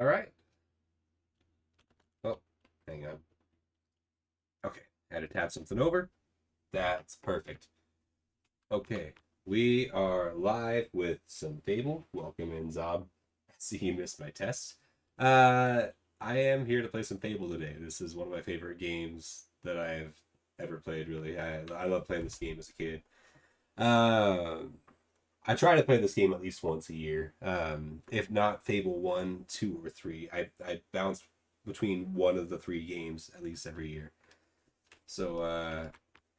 All right. Oh, hang on. Okay, had to tap something over. That's perfect. Okay, we are live with some Fable. Welcome in, Zob. I see you missed my test. Uh, I am here to play some Fable today. This is one of my favorite games that I've ever played. Really, I I love playing this game as a kid. Um, I try to play this game at least once a year. Um, if not Fable one, two, or three, I I bounce between one of the three games at least every year. So uh,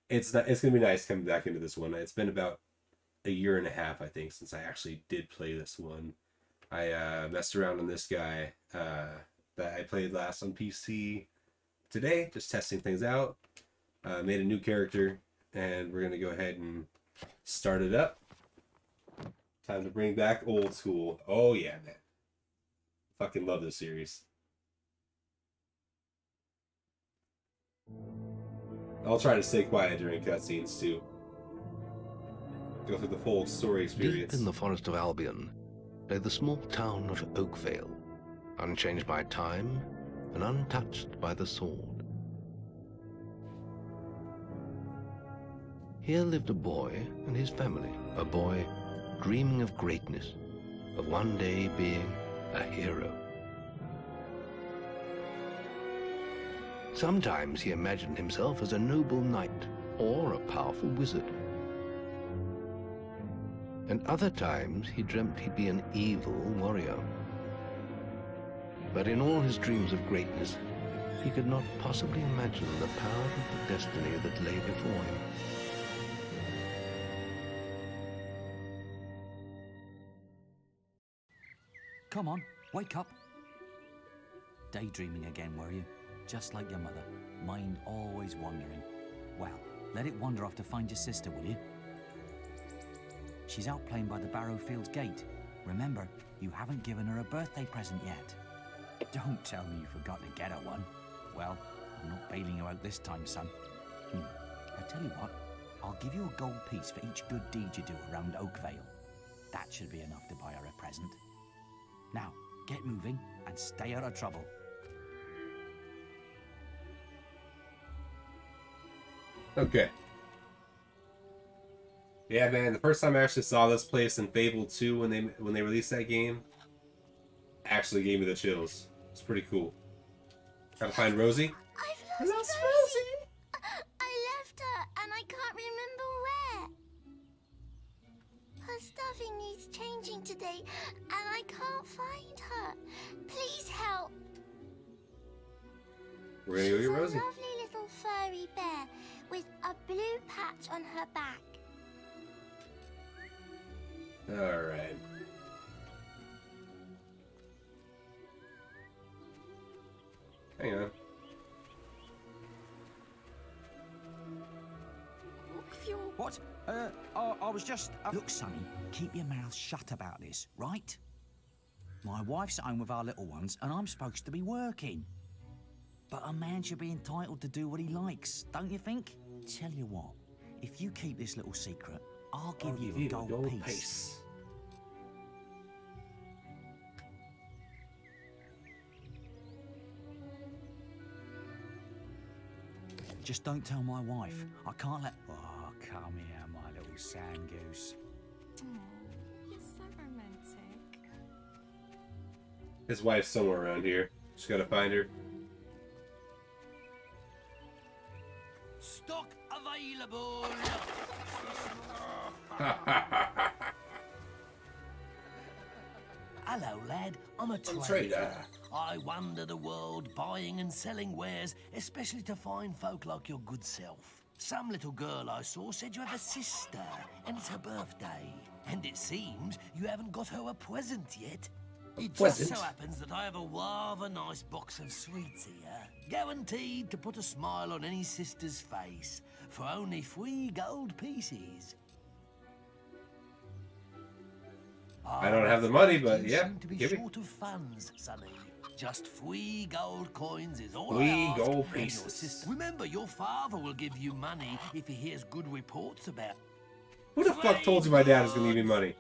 it's not, it's gonna be nice coming back into this one. It's been about a year and a half, I think, since I actually did play this one. I uh, messed around on this guy uh, that I played last on PC today, just testing things out. Uh, made a new character, and we're gonna go ahead and start it up. Time to bring back old school. Oh yeah, man. Fucking love this series. I'll try to stay quiet during cutscenes too. Go through the full story experience. Deep in the forest of Albion lay the small town of Oakvale, unchanged by time and untouched by the sword. Here lived a boy and his family, a boy dreaming of greatness, of one day being a hero. Sometimes he imagined himself as a noble knight or a powerful wizard. And other times he dreamt he'd be an evil warrior. But in all his dreams of greatness, he could not possibly imagine the power of the destiny that lay before him. Come on, wake up. Daydreaming again, were you? Just like your mother. Mind always wandering. Well, let it wander off to find your sister, will you? She's out playing by the Barrowfields gate. Remember, you haven't given her a birthday present yet. Don't tell me you forgot to get her one. Well, I'm not bailing you out this time, son. Hmm. I tell you what, I'll give you a gold piece for each good deed you do around Oakvale. That should be enough to buy her a present. Now, get moving and stay out of trouble. Okay. Yeah, man. The first time I actually saw this place in Fable 2 when they when they released that game, actually gave me the chills. It's pretty cool. Gotta find Rosie. I've lost, lost Rosie. I left her and I can't remember where. Her stuffing needs changing today and I can't find her. Please help. We're gonna go get a lovely little furry bear with a blue patch on her back. All right. Hang on. What? Uh, I, I was just. Uh... Look, Sonny, keep your mouth shut about this, right? My wife's at home with our little ones, and I'm supposed to be working. But a man should be entitled to do what he likes, don't you think? Tell you what, if you keep this little secret, I'll give I'll you give a you a gold, gold piece. piece. Just don't tell my wife. I can't let. Oh, come here, my little sand goose. You're so romantic. His wife's somewhere around here. Just gotta find her. Stock available. Hello, lad. I'm a trader. trader. I wander the world buying and selling wares, especially to fine folk like your good self. Some little girl I saw said you have a sister, and it's her birthday. And it seems you haven't got her a present yet. It just so happens that I have a rather nice box of sweets here, guaranteed to put a smile on any sister's face, for only three gold pieces. I don't have the money, but yeah, to be give me. short of funds, Sonny. Just three gold coins is all Three I ask. gold and pieces. Remember, your father will give you money if he hears good reports about. Who the fuck told you my dad is gonna give me money?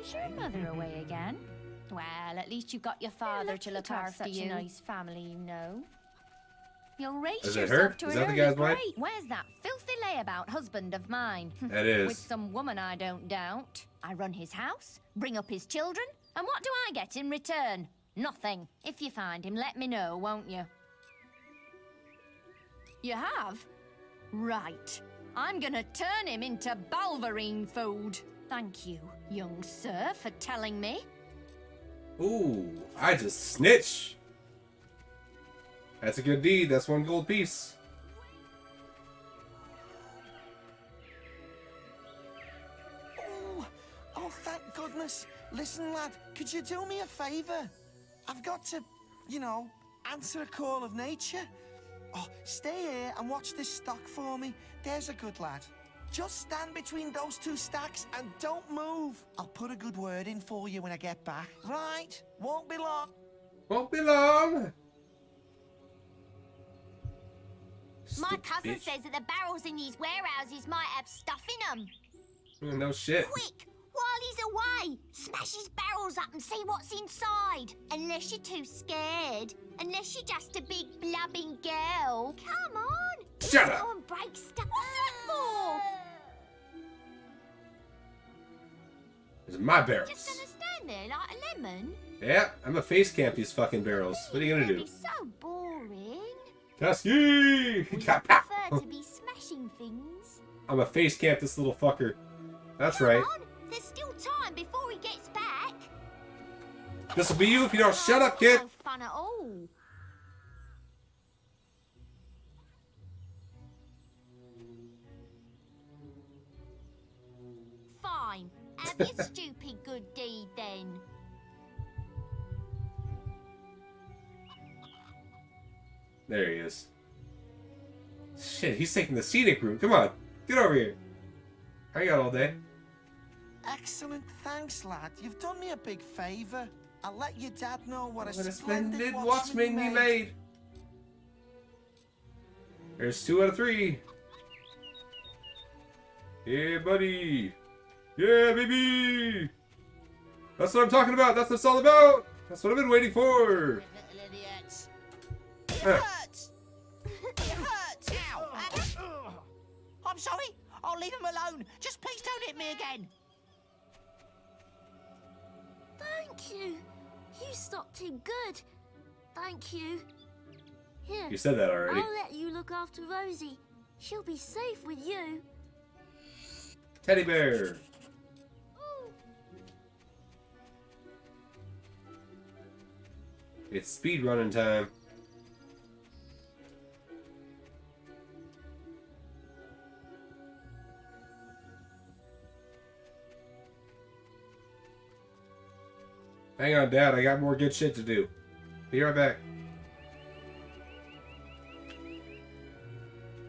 Is your mother away again? Well, at least you've got your father to look to have after such a nice family, you know. You'll race Is it yourself her? to Is an that the guy's wife? Where's that filthy layabout husband of mine? That With some woman I don't doubt. I run his house, bring up his children, and what do I get in return? Nothing. If you find him, let me know, won't you? You have? Right. I'm gonna turn him into Balverine food. Thank you, young sir, for telling me. Ooh, I just snitch. That's a good deed. That's one gold piece. Goodness. Listen, lad, could you do me a favour? I've got to, you know, answer a call of nature. Oh, stay here and watch this stock for me. There's a good lad. Just stand between those two stacks and don't move. I'll put a good word in for you when I get back. Right? Won't be long. Won't be long. My cousin bitch. says that the barrels in these warehouses might have stuff in them. Mm, No shit. Quick, while he's away, smash his barrels up and see what's inside. Unless you're too scared. Unless you're just a big blubbing girl. Come on. Shut up. And break stuff. What's that for? Are my Just gonna stand there like a lemon? Yeah, I'm a face camp these fucking barrels. What are you gonna do? be so boring. Tusky! Prefer to be smashing things. I'm a face camp this little fucker. That's Come right. on, there's still time before he gets back. This will be you if you don't oh, shut up, Oh, kid. No fun at all. Fine. Have your stupid good deed then. There he is. Shit, he's taking the scenic route. Come on, get over here. I got all day. Excellent, thanks, lad. You've done me a big favour. I'll let your dad know what a, What a splendid, splendid watchman, watchman he made. There's two out of three. Yeah, buddy. Yeah, baby. That's what I'm talking about. That's what it's all about. That's what I've been waiting for. Little idiots. Hurts! It hurts! Ow! I'm sorry. I'll leave him alone. Just please don't hit me again. Thank you. You stopped him good. Thank you. Here, you said that already. I'll let you look after Rosie. She'll be safe with you. Teddy bear. It's speed running time. Hang on, Dad. I got more good shit to do. Be right back.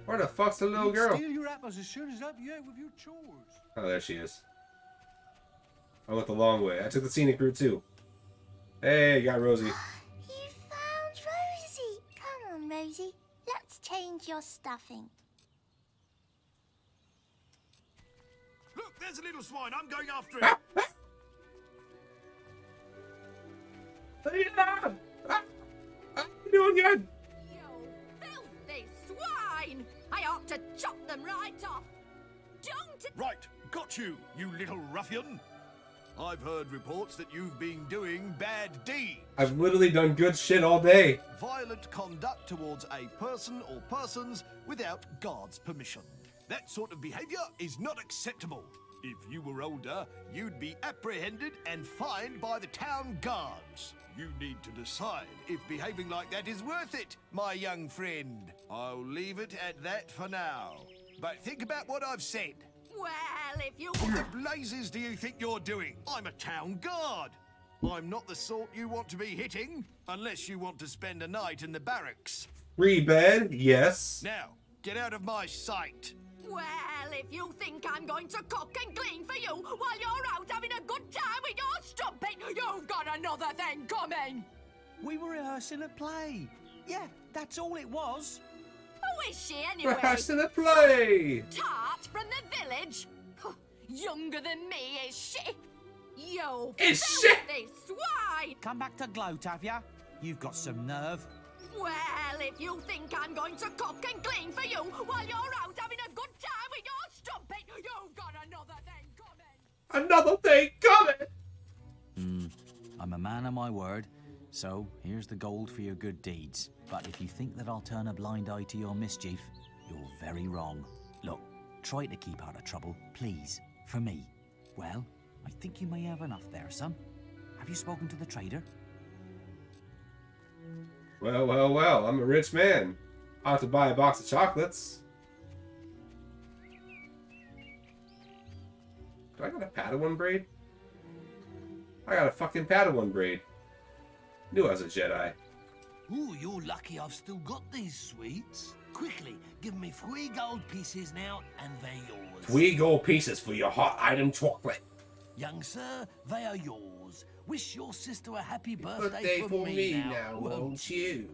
Where the fuck's the little girl? Steal your apples as soon as up you out with your chores. Oh, there she is. I went the long way. I took the scenic route too. Hey, you got Rosie. You found Rosie. Come on, Rosie. Let's change your stuffing. Look, there's a little swine. I'm going after it. Ah! Ah! What you again? You filthy swine! I ought to chop them right off. Don't right, got you, you little ruffian. I've heard reports that you've been doing bad deeds. I've literally done good shit all day. Violent conduct towards a person or persons without God's permission. That sort of behavior is not acceptable. If you were older, you'd be apprehended and fined by the town guards. You need to decide if behaving like that is worth it, my young friend. I'll leave it at that for now. But think about what I've said. Well, if you. What the blazes do you think you're doing? I'm a town guard. I'm not the sort you want to be hitting, unless you want to spend a night in the barracks. Free bed, yes. Now, get out of my sight. Well, if you think I'm going to cook and clean for you while you're out having a good time with your strumpet, you've got another thing coming. We were rehearsing a play. Yeah, that's all it was. Who is she anyway? Rehearsing a play. Tart from the village? Younger than me, is she? You It's filthy swine! Come back to gloat, have ya? You've got some nerve. Well, if you think I'm going to cook and clean for you while you're out having a good time with your strumpet, you've got another thing coming. Another thing coming! Hmm. I'm a man of my word, so here's the gold for your good deeds. But if you think that I'll turn a blind eye to your mischief, you're very wrong. Look, try to keep out of trouble, please, for me. Well, I think you may have enough there, son. Have you spoken to the trader? Well, well, well, I'm a rich man. I have to buy a box of chocolates. Do I got a Padawan braid? I got a fucking Padawan braid. Knew I was a Jedi. Ooh, you're lucky I've still got these sweets. Quickly, give me three gold pieces now, and they're yours. Three gold pieces for your hot item chocolate. Young sir, they are yours. Wish your sister a happy birthday, Birthday from for me, me now, now, won't you?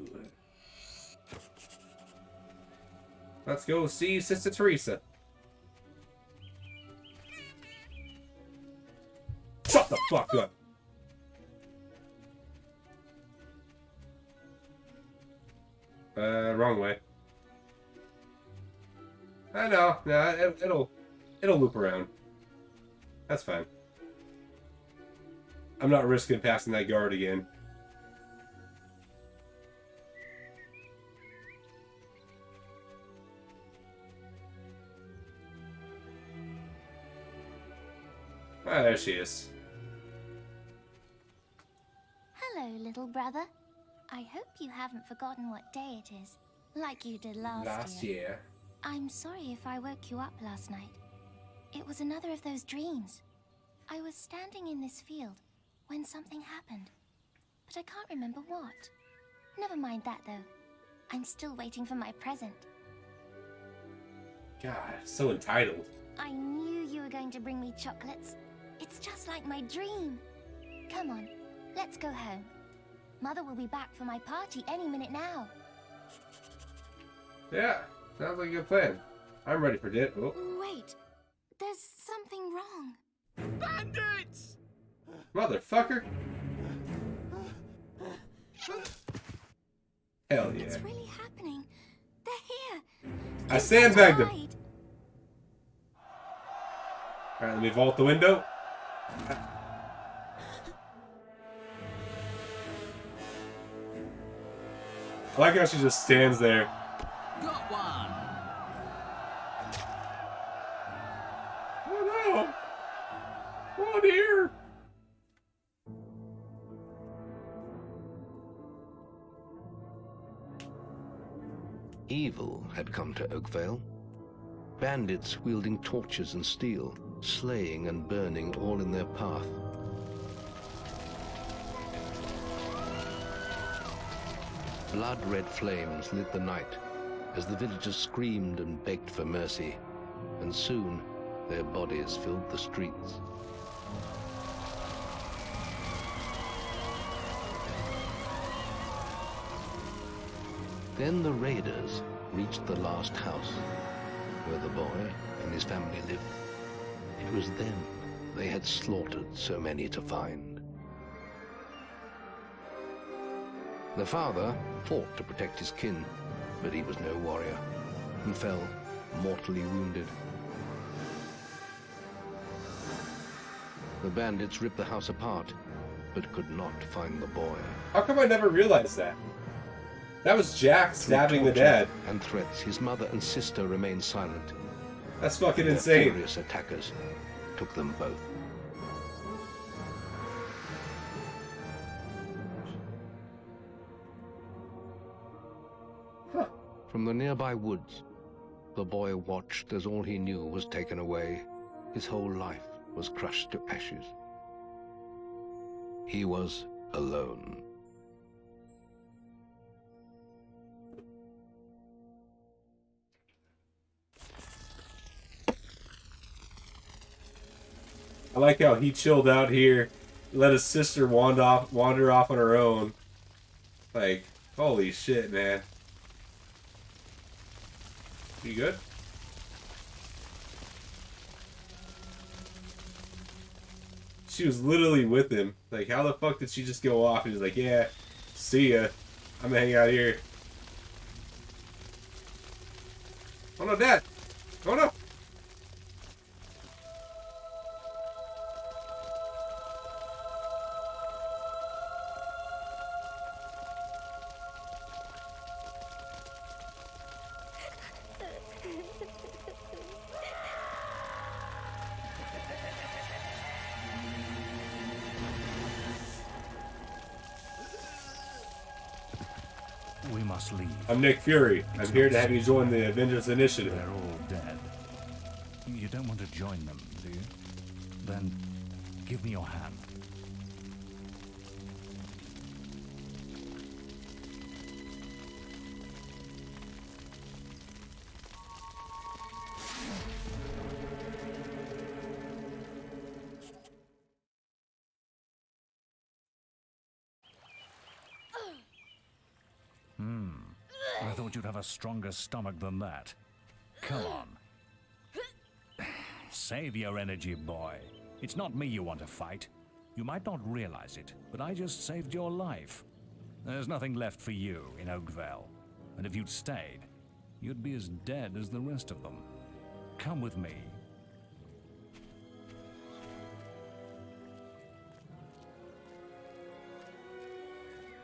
Let's go see Sister Theresa. Shut the fuck up. Uh, wrong way. I know. No, it, it'll it'll loop around. That's fine. I'm not risking passing that guard again. Ah, there she is. Hello, little brother. I hope you haven't forgotten what day it is, like you did last, Last year. I'm sorry if I woke you up last night. It was another of those dreams. I was standing in this field when something happened, but I can't remember what. Never mind that, though. I'm still waiting for my present. God, so entitled. I knew you were going to bring me chocolates. It's just like my dream. Come on, let's go home. Mother will be back for my party any minute now. Yeah, sounds like a good plan. I'm ready for dit. Oh, Wait, there's something wrong. Bandits! Motherfucker. Hell yeah. It's really happening. They're here. I sandbagged him. Hide. Alright, let me vault the window. I like how she just stands there. Got one. Oh no! Oh dear! Evil had come to Oakvale. Bandits wielding torches and steel, slaying and burning all in their path. Blood-red flames lit the night as the villagers screamed and begged for mercy, and soon their bodies filled the streets. Then the raiders reached the last house where the boy and his family lived. It was them they had slaughtered so many to find. The father fought to protect his kin, but he was no warrior and fell mortally wounded. The bandits ripped the house apart, but could not find the boy. How come I never realized that? That was Jack stabbing the dad. And threats, his mother and sister remained silent. That's fucking Their insane. furious attackers took them both. From the nearby woods, the boy watched as all he knew was taken away. His whole life was crushed to ashes. He was alone. I like how he chilled out here, let his sister wander off, wander off on her own. Like, holy shit, man. You good? She was literally with him. Like, how the fuck did she just go off? And he's like, yeah, see ya. I'm gonna hang out here. Oh no, Dad! Oh no! Nick Fury. I'm here to have you join the Avengers Initiative. They're all dead. You don't want to join them, do you? Then give me your hand. Stronger stomach than that. Come on. Save your energy, boy. It's not me you want to fight. You might not realize it, but I just saved your life. There's nothing left for you in Oakvale. And if you'd stayed, you'd be as dead as the rest of them. Come with me.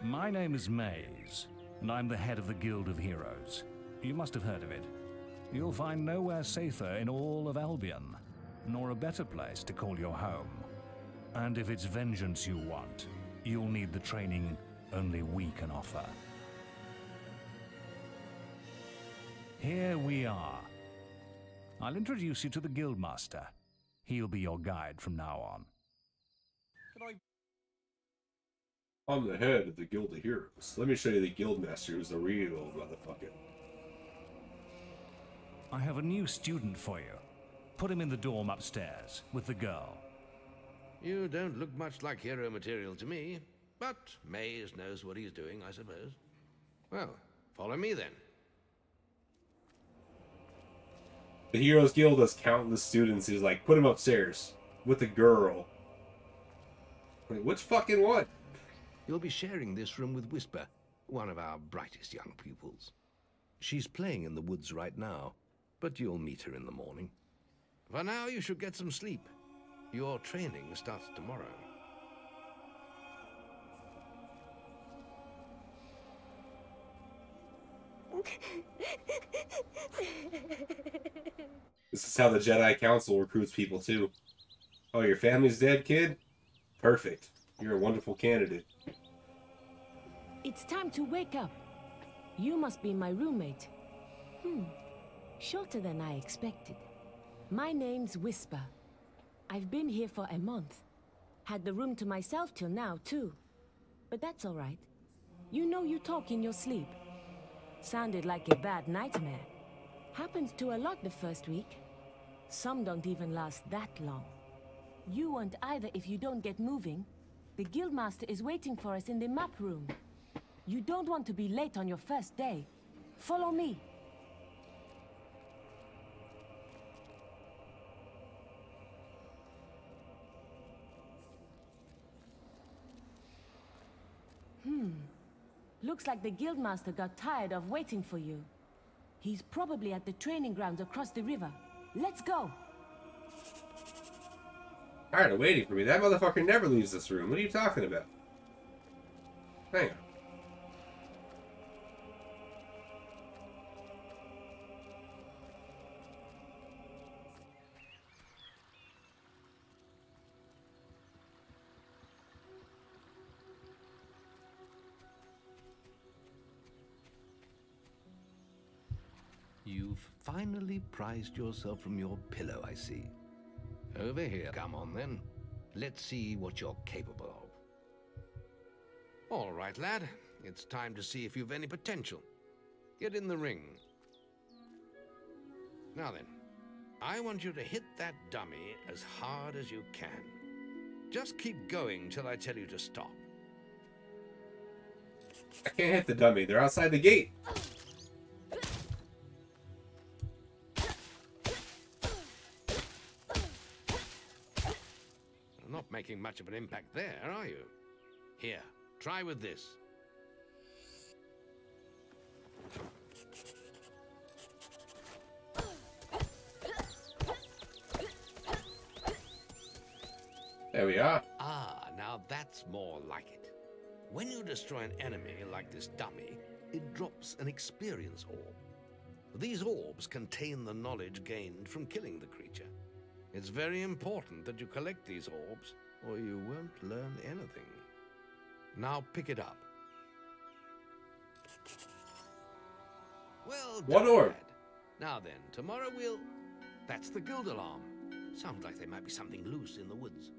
My name is Maze, and I'm the head of the Guild of Heroes. You must have heard of it. You'll find nowhere safer in all of Albion, nor a better place to call your home. And if it's vengeance you want, you'll need the training only we can offer. Here we are. I'll introduce you to the Guildmaster. He'll be your guide from now on. I'm the head of the Guild of Heroes. Let me show you the Guildmaster who's the real motherfucker. I have a new student for you. Put him in the dorm upstairs with the girl. You don't look much like hero material to me, but Maze knows what he's doing, I suppose. Well, follow me then. The Heroes Guild has countless students. He's like, put him upstairs with the girl. Wait, which fucking one? You'll be sharing this room with Whisper, one of our brightest young pupils. She's playing in the woods right now, but you'll meet her in the morning. For now, you should get some sleep. Your training starts tomorrow. This is how the Jedi Council recruits people too. Oh, your family's dead, kid? Perfect. You're a wonderful candidate. It's time to wake up. You must be my roommate. Hmm. Shorter than I expected. My name's Whisper. I've been here for a month. Had the room to myself till now, too. But that's all right. You know you talk in your sleep. Sounded like a bad nightmare. Happens to a lot the first week. Some don't even last that long. You won't either if you don't get moving. The Guildmaster is waiting for us in the map room. You don't want to be late on your first day. Follow me. Hmm. Looks like the Guildmaster got tired of waiting for you. He's probably at the training grounds across the river. Let's go! Tired of waiting for me. That motherfucker never leaves this room. What are you talking about? Hang on. Finally prized yourself from your pillow, I see. Over here. Come on, then. Let's see what you're capable of. All right, lad. It's time to see if you've any potential. Get in the ring. Now then, I want you to hit that dummy as hard as you can. Just keep going till I tell you to stop. I can't hit the dummy. They're outside the gate. Much of an impact there, are you? Here, try with this. There we are. Ah, now that's more like it. When you destroy an enemy like this dummy, it drops an experience orb. These orbs contain the knowledge gained from killing the creature. It's very important that you collect these orbs, or you won't learn anything. Now pick it up. Well One done, orb. lad. Now then, tomorrow we'll... That's the guild alarm. Sounds like there might be something loose in the woods.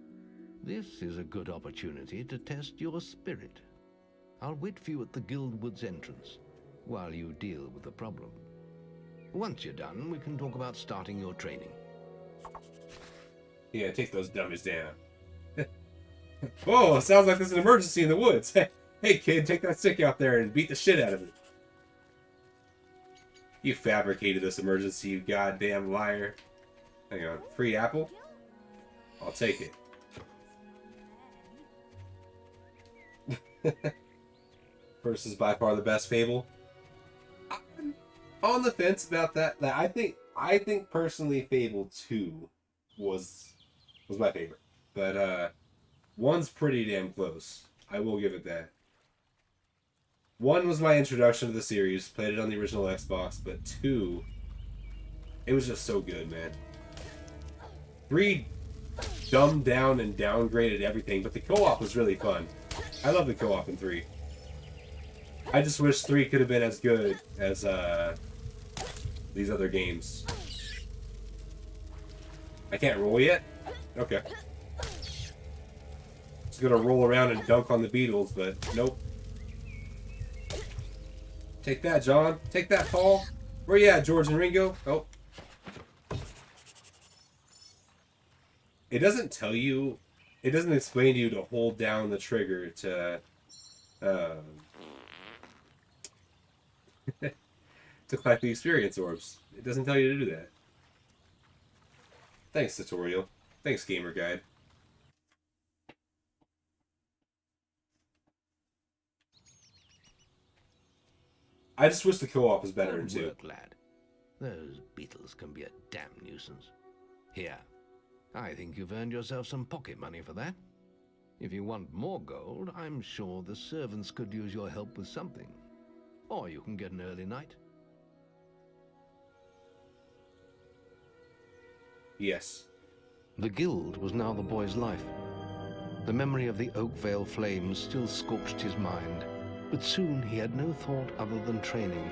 This is a good opportunity to test your spirit. I'll wait for you at the guild woods entrance while you deal with the problem. Once you're done, we can talk about starting your training. Yeah, take those dummies down. Oh, Whoa, sounds like there's an emergency in the woods. hey, kid, take that stick out there and beat the shit out of it. You fabricated this emergency, you goddamn liar. Hang on, free apple? I'll take it. First is by far the best Fable. I'm on the fence about that. That I think I think personally Fable 2 was was my favorite. But uh one's pretty damn close. I will give it that. One was my introduction to the series, played it on the original Xbox, but two it was just so good, man. Three dumbed down and downgraded everything, but the co-op was really fun. I love the co-op in three. I just wish three could have been as good as uh, these other games. I can't roll yet? Okay. Just gonna roll around and dunk on the Beatles, but nope. Take that, John. Take that, Paul. Where you at, George and Ringo? Oh. It doesn't tell you, it doesn't explain to you to hold down the trigger to, um, to collect the experience orbs. It doesn't tell you to do that. Thanks, tutorial. Thanks, Gamer Guide. I just wish the co-op was better too. Work, lad. Those beetles can be a damn nuisance. Here, I think you've earned yourself some pocket money for that. If you want more gold, I'm sure the servants could use your help with something. Or you can get an early night. Yes. The guild was now the boy's life. The memory of the Oakvale flames still scorched his mind, but soon he had no thought other than training,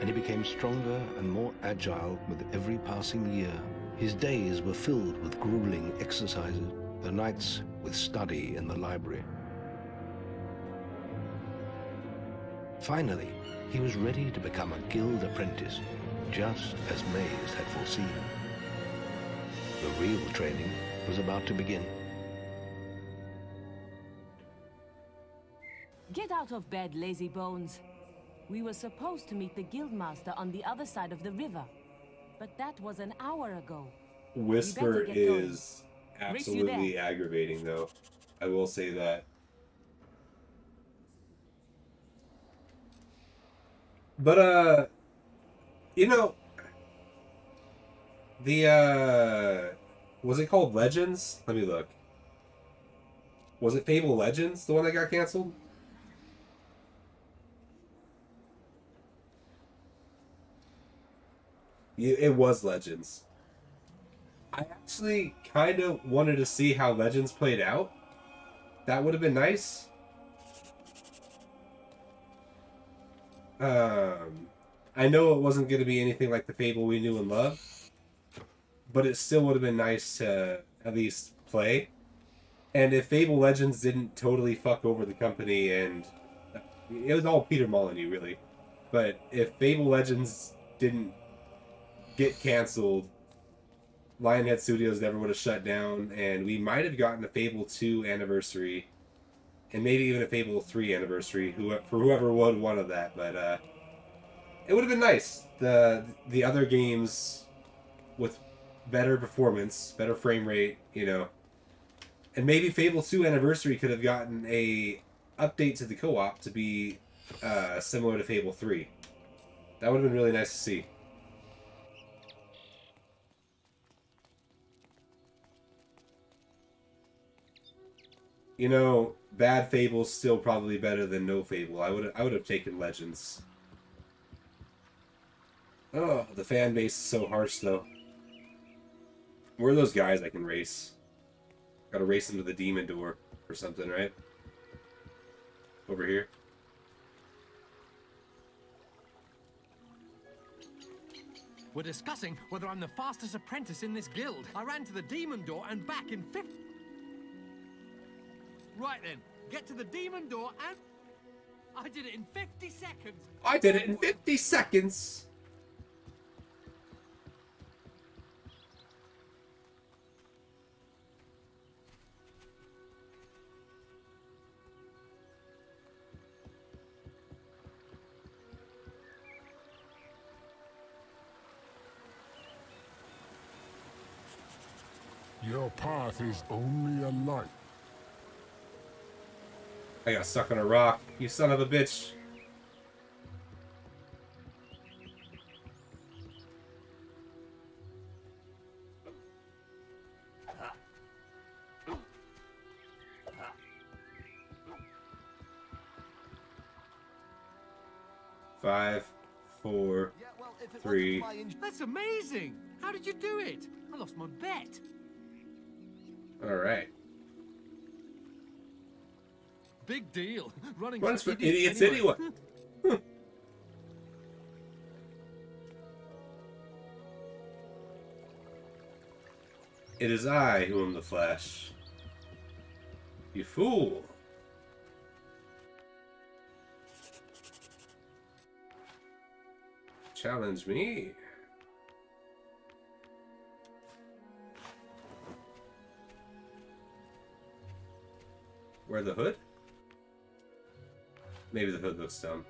and he became stronger and more agile with every passing year. His days were filled with grueling exercises, the nights with study in the library. Finally, he was ready to become a guild apprentice, just as Maze had foreseen. The real training was about to begin. Get out of bed, lazy bones. We were supposed to meet the guildmaster on the other side of the river. But that was an hour ago. Whisper get going. is Reese, you there? absolutely aggravating, though. I will say that. But, uh, you know, the, uh, was it called Legends? Let me look. Was it Fable Legends, the one that got canceled? It was Legends. I actually kind of wanted to see how Legends played out. That would have been nice. Um, I know it wasn't going to be anything like the Fable we knew and loved, but it still would have been nice to at least play. And if Fable Legends didn't totally fuck over the company and it was all Peter Molyneux really, but if Fable Legends didn't get canceled Lionhead Studios never would have shut down, and we might have gotten a Fable 2 anniversary, and maybe even a Fable 3 anniversary who, for whoever would wanted that. But uh, it would have been nice. The the other games with better performance, better frame rate, you know, And maybe Fable 2 Anniversary could have gotten a update to the co-op to be uh, similar to Fable 3. That would have been really nice to see. You know, bad Fable's still probably better than no Fable. I would I would have taken Legends. Oh, the fan base is so harsh though. Where are those guys I can race? Gotta race them to the demon door or something, right? Over here. We're discussing whether I'm the fastest apprentice in this guild. I ran to the demon door and back in 50... Right then, get to the demon door and... I did it in 50 seconds. I did it in 50 seconds. Is only a light. I got stuck on a rock. You son of a bitch. Five, four, three. That's amazing. How did you do it? I lost my bet. All right. Big deal. Running Runs for for idiots anyway. Huh. It is I who am the Flash. You fool. Challenge me. Wear the hood? Maybe the hood looks dumb.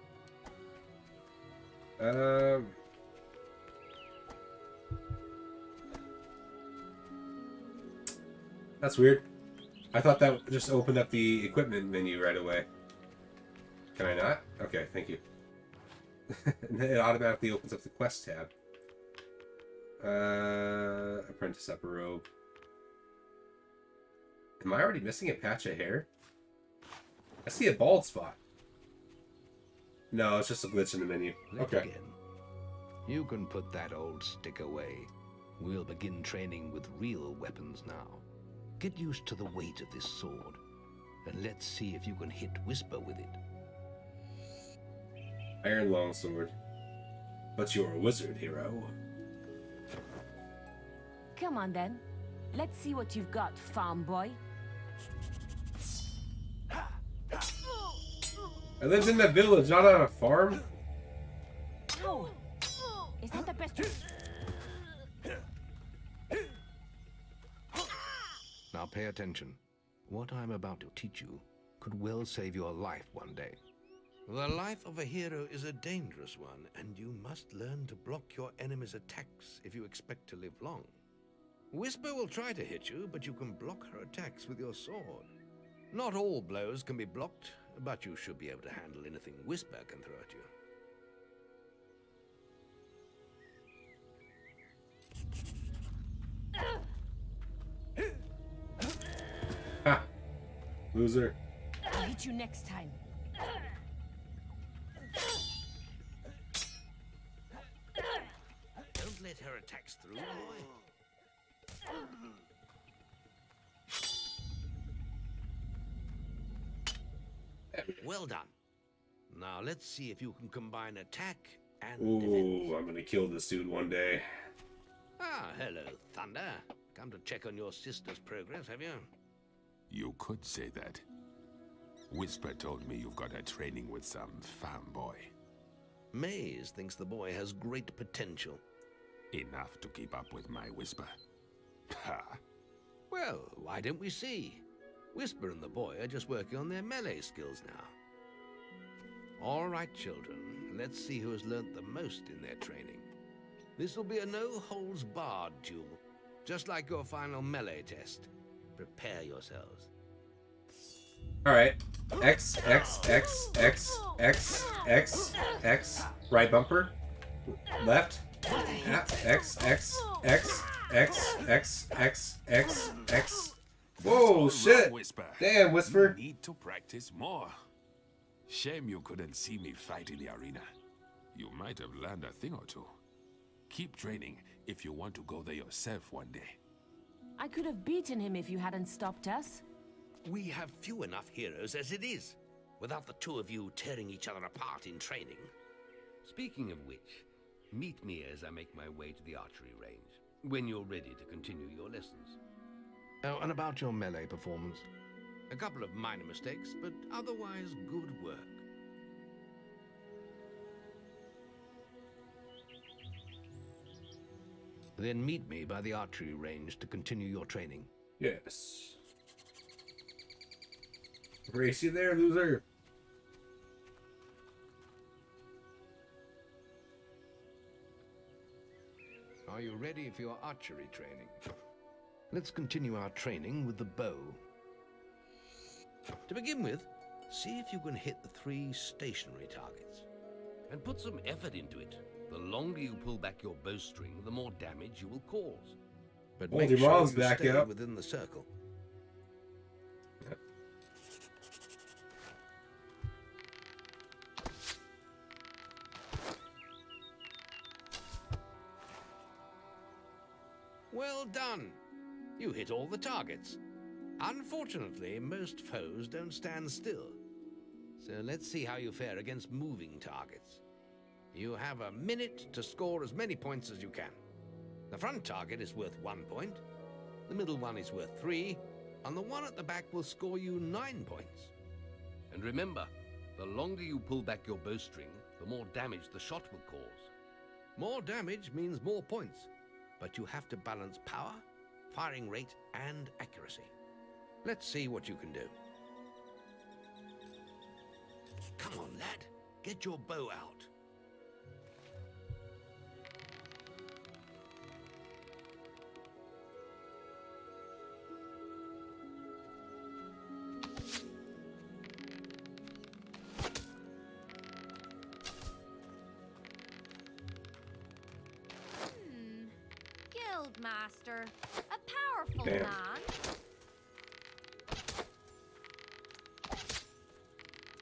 Um. That's weird. I thought that just opened up the equipment menu right away. Can I not? Okay, thank you. it automatically opens up the quest tab. Uh, apprentice upper robe. Am I already missing a patch of hair? I see a bald spot. No, it's just a glitch in the menu. Let Okay. Again. You can put that old stick away. We'll begin training with real weapons now. Get used to the weight of this sword, and let's see if you can hit Whisper with it. Iron longsword. But you're a wizard, hero. Come on then. Let's see what you've got, farm boy. I lived in the village, not on a farm. Ow! Is that the best? Now pay attention. What I'm about to teach you could well save your life one day. The life of a hero is a dangerous one, and you must learn to block your enemy's attacks if you expect to live long. Whisper will try to hit you, but you can block her attacks with your sword. Not all blows can be blocked, but you should be able to handle anything Whisper can throw at you. Ha! Loser. I'll hit you next time. Don't let her attacks through, boy. Well done. Now let's see if you can combine attack and defense. Ooh, I'm gonna kill this dude one day. Ah, hello, Thunder. Come to check on your sister's progress, have you? You could say that. Whisper told me you've got her training with some farm boy. Maze thinks the boy has great potential. Enough to keep up with my Whisper. Ha! Well, why don't we see? Whisper and the boy are just working on their melee skills now. All right, children, let's see who has learnt the most in their training. This will be a no-holds-barred duel, just like your final melee test. Prepare yourselves. All right. X X X X X X X. Right bumper. Left. Ah, X X X X X X X X. Whoa, shit! Whisper. Damn, Whisper. You need to practice more. Shame you couldn't see me fight in the arena. You might have learned a thing or two. Keep training if you want to go there yourself one day. I could have beaten him if you hadn't stopped us. We have few enough heroes as it is, without the two of you tearing each other apart in training. Speaking of which, meet me as I make my way to the archery range, when you're ready to continue your lessons. Oh, and about your melee performance? A couple of minor mistakes, but otherwise good work. Then meet me by the archery range to continue your training. Yes. Race you there, loser. Are you ready for your archery training? Let's continue our training with the bow. To begin with, see if you can hit the three stationary targets. And put some effort into it. The longer you pull back your bowstring, the more damage you will cause. But Hold make your sure you back stay up. within the circle. Well done. You hit all the targets. Unfortunately, most foes don't stand still. So let's see how you fare against moving targets. You have a minute to score as many points as you can. The front target is worth one point, the middle one is worth three, and the one at the back will score you nine points. And remember, the longer you pull back your bowstring, the more damage the shot will cause. More damage means more points, but you have to balance power, firing rate, and accuracy. Let's see what you can do. Come on, lad. Get your bow out. Hmm. Guildmaster. A powerful Damn.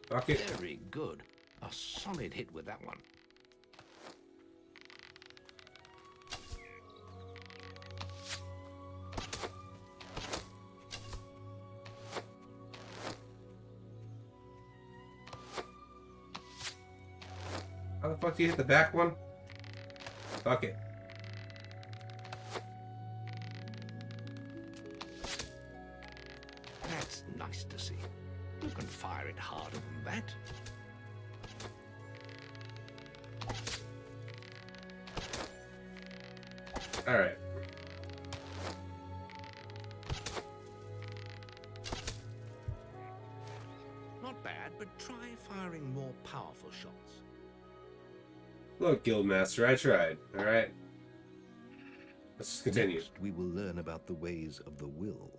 Fuck it. Very good. A solid hit with that one. How the fuck do you hit the back one? Fuck it. Fire harder than that. Alright. Not bad, but try firing more powerful shots. Look, Guildmaster, I tried. Alright. Let's continue. Next, we will learn about the ways of the will.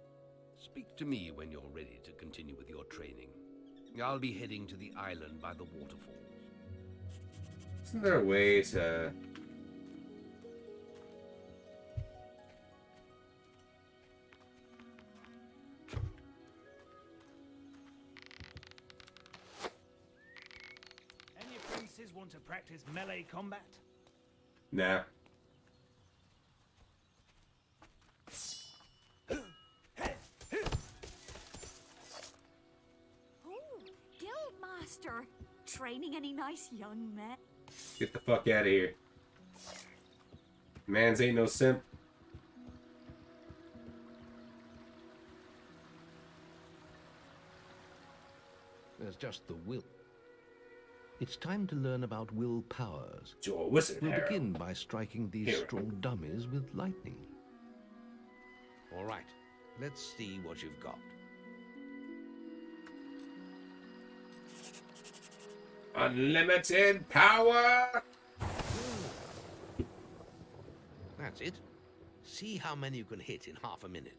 Speak to me when you're ready to continue with your training. I'll be heading to the island by the waterfalls. Isn't there a way to... Any princes want to practice melee combat? Nah. Nice young men? Get the fuck out of here. Mans ain't no simp. There's just the will. It's time to learn about will powers. Joel Wizard We'll begin by striking these Hero. strong dummies with lightning. All right, let's see what you've got. Unlimited power! That's it. See how many you can hit in half a minute.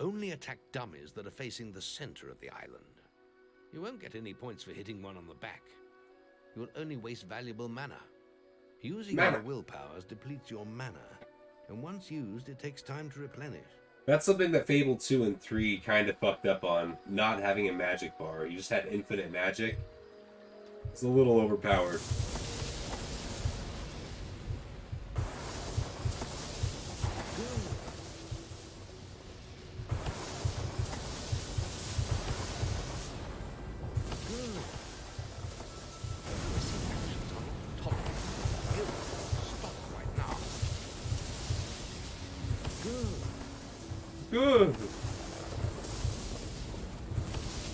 Only attack dummies that are facing the center of the island. You won't get any points for hitting one on the back. You will only waste valuable mana. Using Mana. your willpowers depletes your mana, and once used, it takes time to replenish. That's something that Fable 2 and 3 kind of fucked up on, not having a magic bar. You just had infinite magic. It's a little overpowered. Good.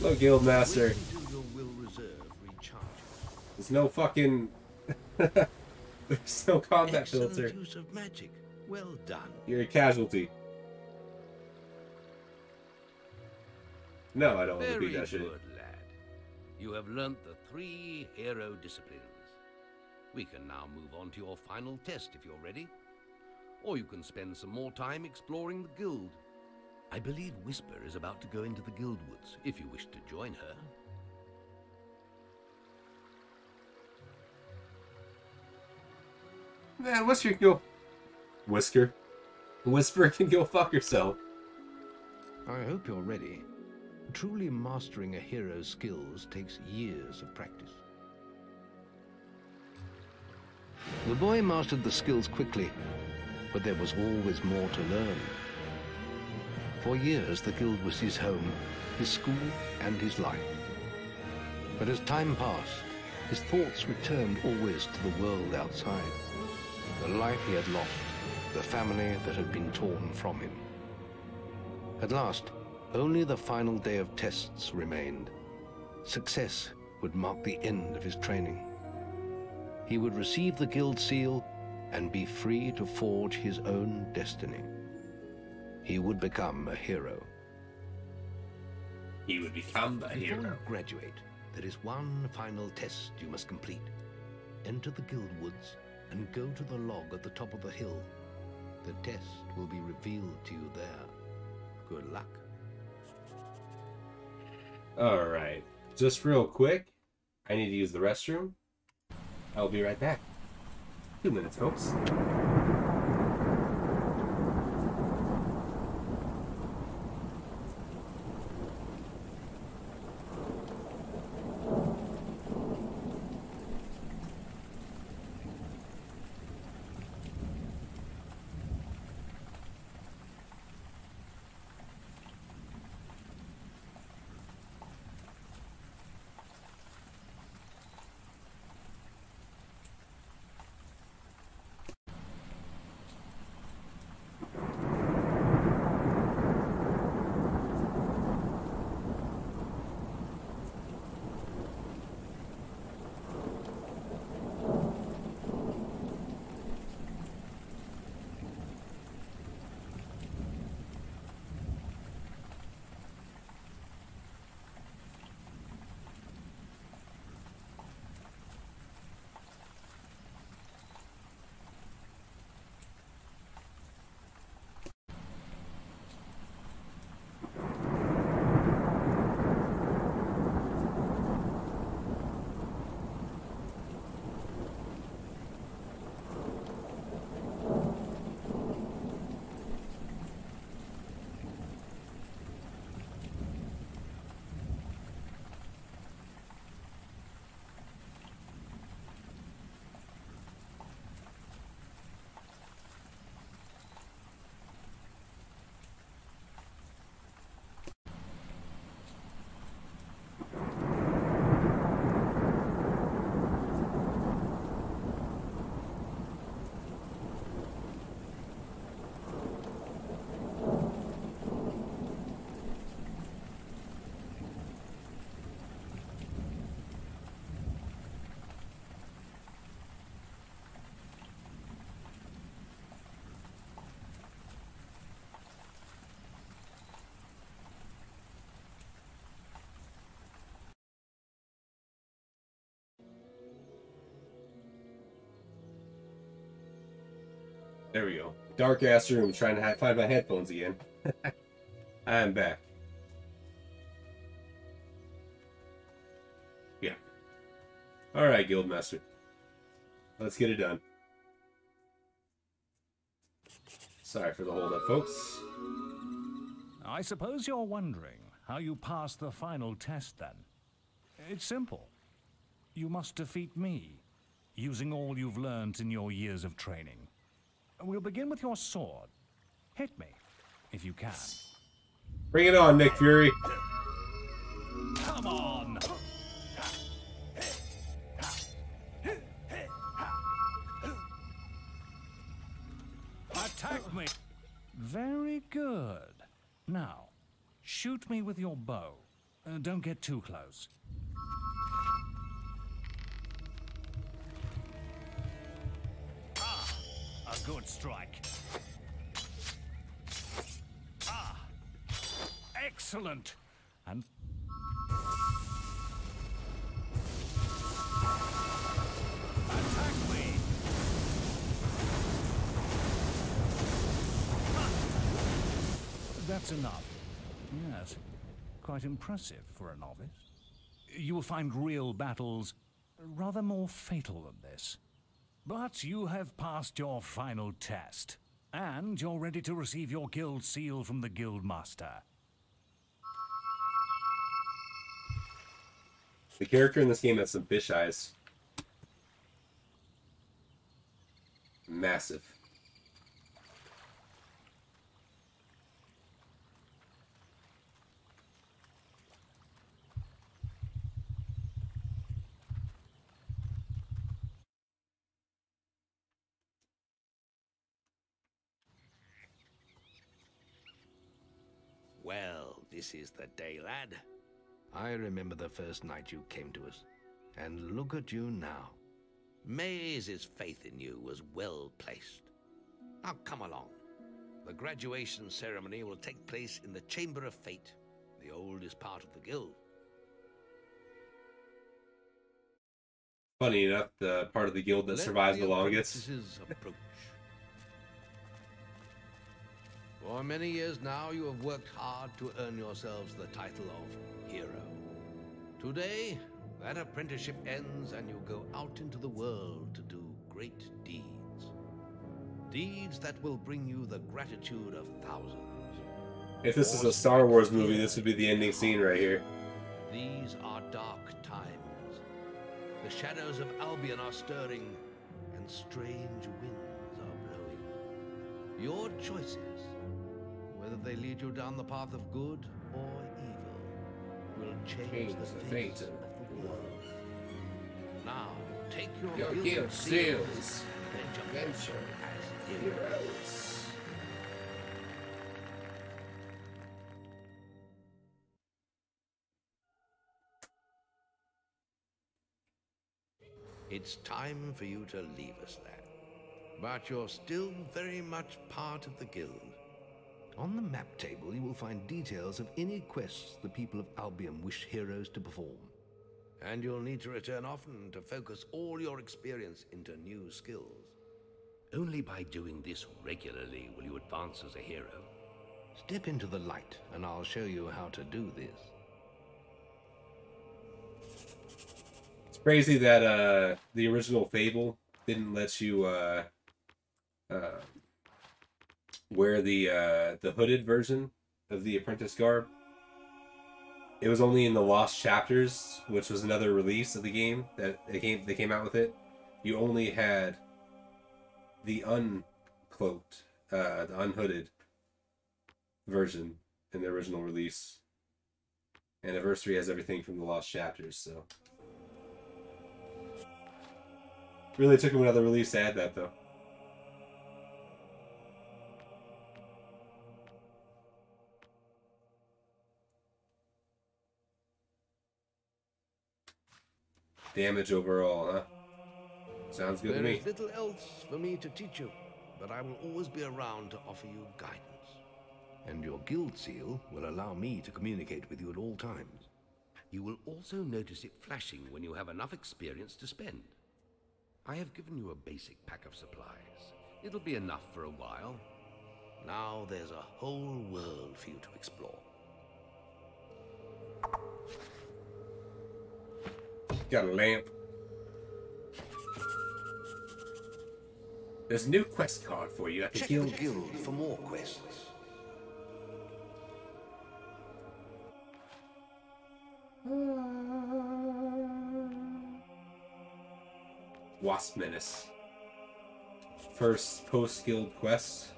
Look, Guild no fucking. There's no combat Excellent filter. use of magic. Well done. You're a casualty. No, I don't want to be that shit. good, lad. You have learnt the three hero disciplines. We can now move on to your final test if you're ready. Or you can spend some more time exploring the guild. I believe Whisper is about to go into the guild woods, if you wish to join her. Man, Whisker can go. Whisker? Whisper can go fuck herself. I hope you're ready. Truly mastering a hero's skills takes years of practice. The boy mastered the skills quickly, but there was always more to learn. For years, the guild was his home, his school, and his life. But as time passed, his thoughts returned always to the world outside. The life he had lost, the family that had been torn from him. At last, only the final day of tests remained. Success would mark the end of his training. He would receive the guild seal and be free to forge his own destiny. He would become a hero. He would become a Before you hero. graduate, there is one final test you must complete. Enter the guild woods and go to the log at the top of the hill. The test will be revealed to you there. Good luck. Alright. Just real quick, I need to use the restroom. I'll be right back. Two minutes, folks. There we go. Dark ass room, trying to ha- find my headphones again. I am back. Yeah. All right, Guildmaster. Let's get it done. Sorry for the hold up, folks. I suppose you're wondering how you passed the final test then. It's simple. You must defeat me, using all you've learned in your years of training. We'll begin with your sword. Hit me, if you can. Bring it on, Nick Fury. Come on! Attack me! Very good. Now, shoot me with your bow. Uh, don't get too close. A good strike. Ah, excellent. And. That's enough. Yes, quite impressive for a novice. You will find real battles rather more fatal than this. But you have passed your final test, and you're ready to receive your guild seal from the guild master. The character in this game has some fish eyes. Massive. Well, this is the day, lad. I remember the first night you came to us. And look at you now. Maze's faith in you was well placed. Now come along. The graduation ceremony will take place in the Chamber of Fate, the oldest part of the guild. Funny enough, the part of the guild that Let survives the longest. For many years now, you have worked hard to earn yourselves the title of hero. Today, that apprenticeship ends and you go out into the world to do great deeds. Deeds that will bring you the gratitude of thousands. If this is a Star Wars movie, this would be the ending scene right here. These are dark times. The shadows of Albion are stirring, and strange winds are blowing. Your choices, whether they lead you down the path of good or evil, will change, Change the, fate of the world. Now, take your, Your guild guild seals seals and venture as heroes. It's time for you to leave us, lad. But you're still very much part of the guild. On the map table, you will find details of any quests the people of Albion wish heroes to perform. And you'll need to return often to focus all your experience into new skills. Only by doing this regularly will you advance as a hero. Step into the light, and I'll show you how to do this. It's crazy that uh, the original Fable didn't let you uh, uh, wear the uh, the hooded version of the apprentice garb. It was only in the Lost Chapters, which was another release of the game that they came they came out with it. You only had the uncloaked, uh, the unhooded version in the original release. Anniversary has everything from the Lost Chapters, so really took them another release to add that though. Damage overall, huh? Sounds good to me. is little else for me to teach you, but I will always be around to offer you guidance. And your guild seal will allow me to communicate with you at all times. You will also notice it flashing when you have enough experience to spend. I have given you a basic pack of supplies. It'll be enough for a while. Now there's a whole world for you to explore. Got a lamp. There's a new quest card for you at the Check guild. the guild for more quests. Wasp Menace. First post guild quest.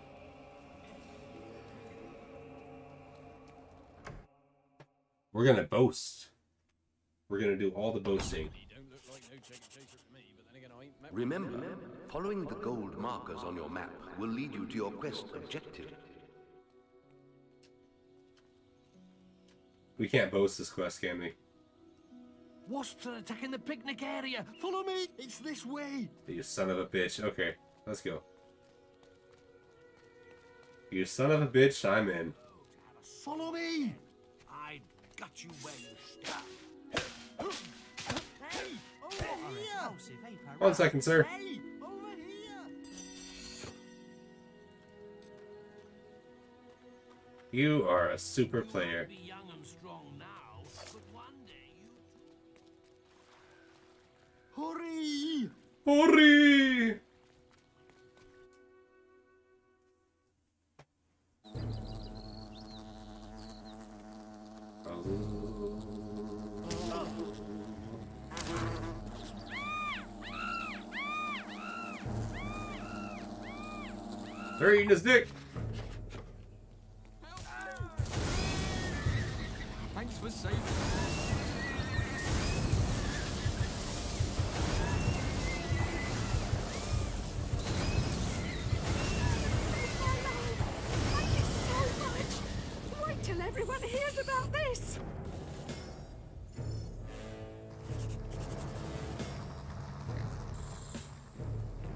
We're gonna boast. We're gonna do all the boasting. Remember, following the gold markers on your map will lead you to your quest objective. We can't boast this quest, can we? Wasps are attacking the picnic area. Follow me. It's this way. You son of a bitch. Okay, let's go. You son of a bitch, I'm in. Follow me. I got you where you stand. One second, sir. You are a super player. Be young They're eating his dick. Thanks for saving. Everyone hears about this!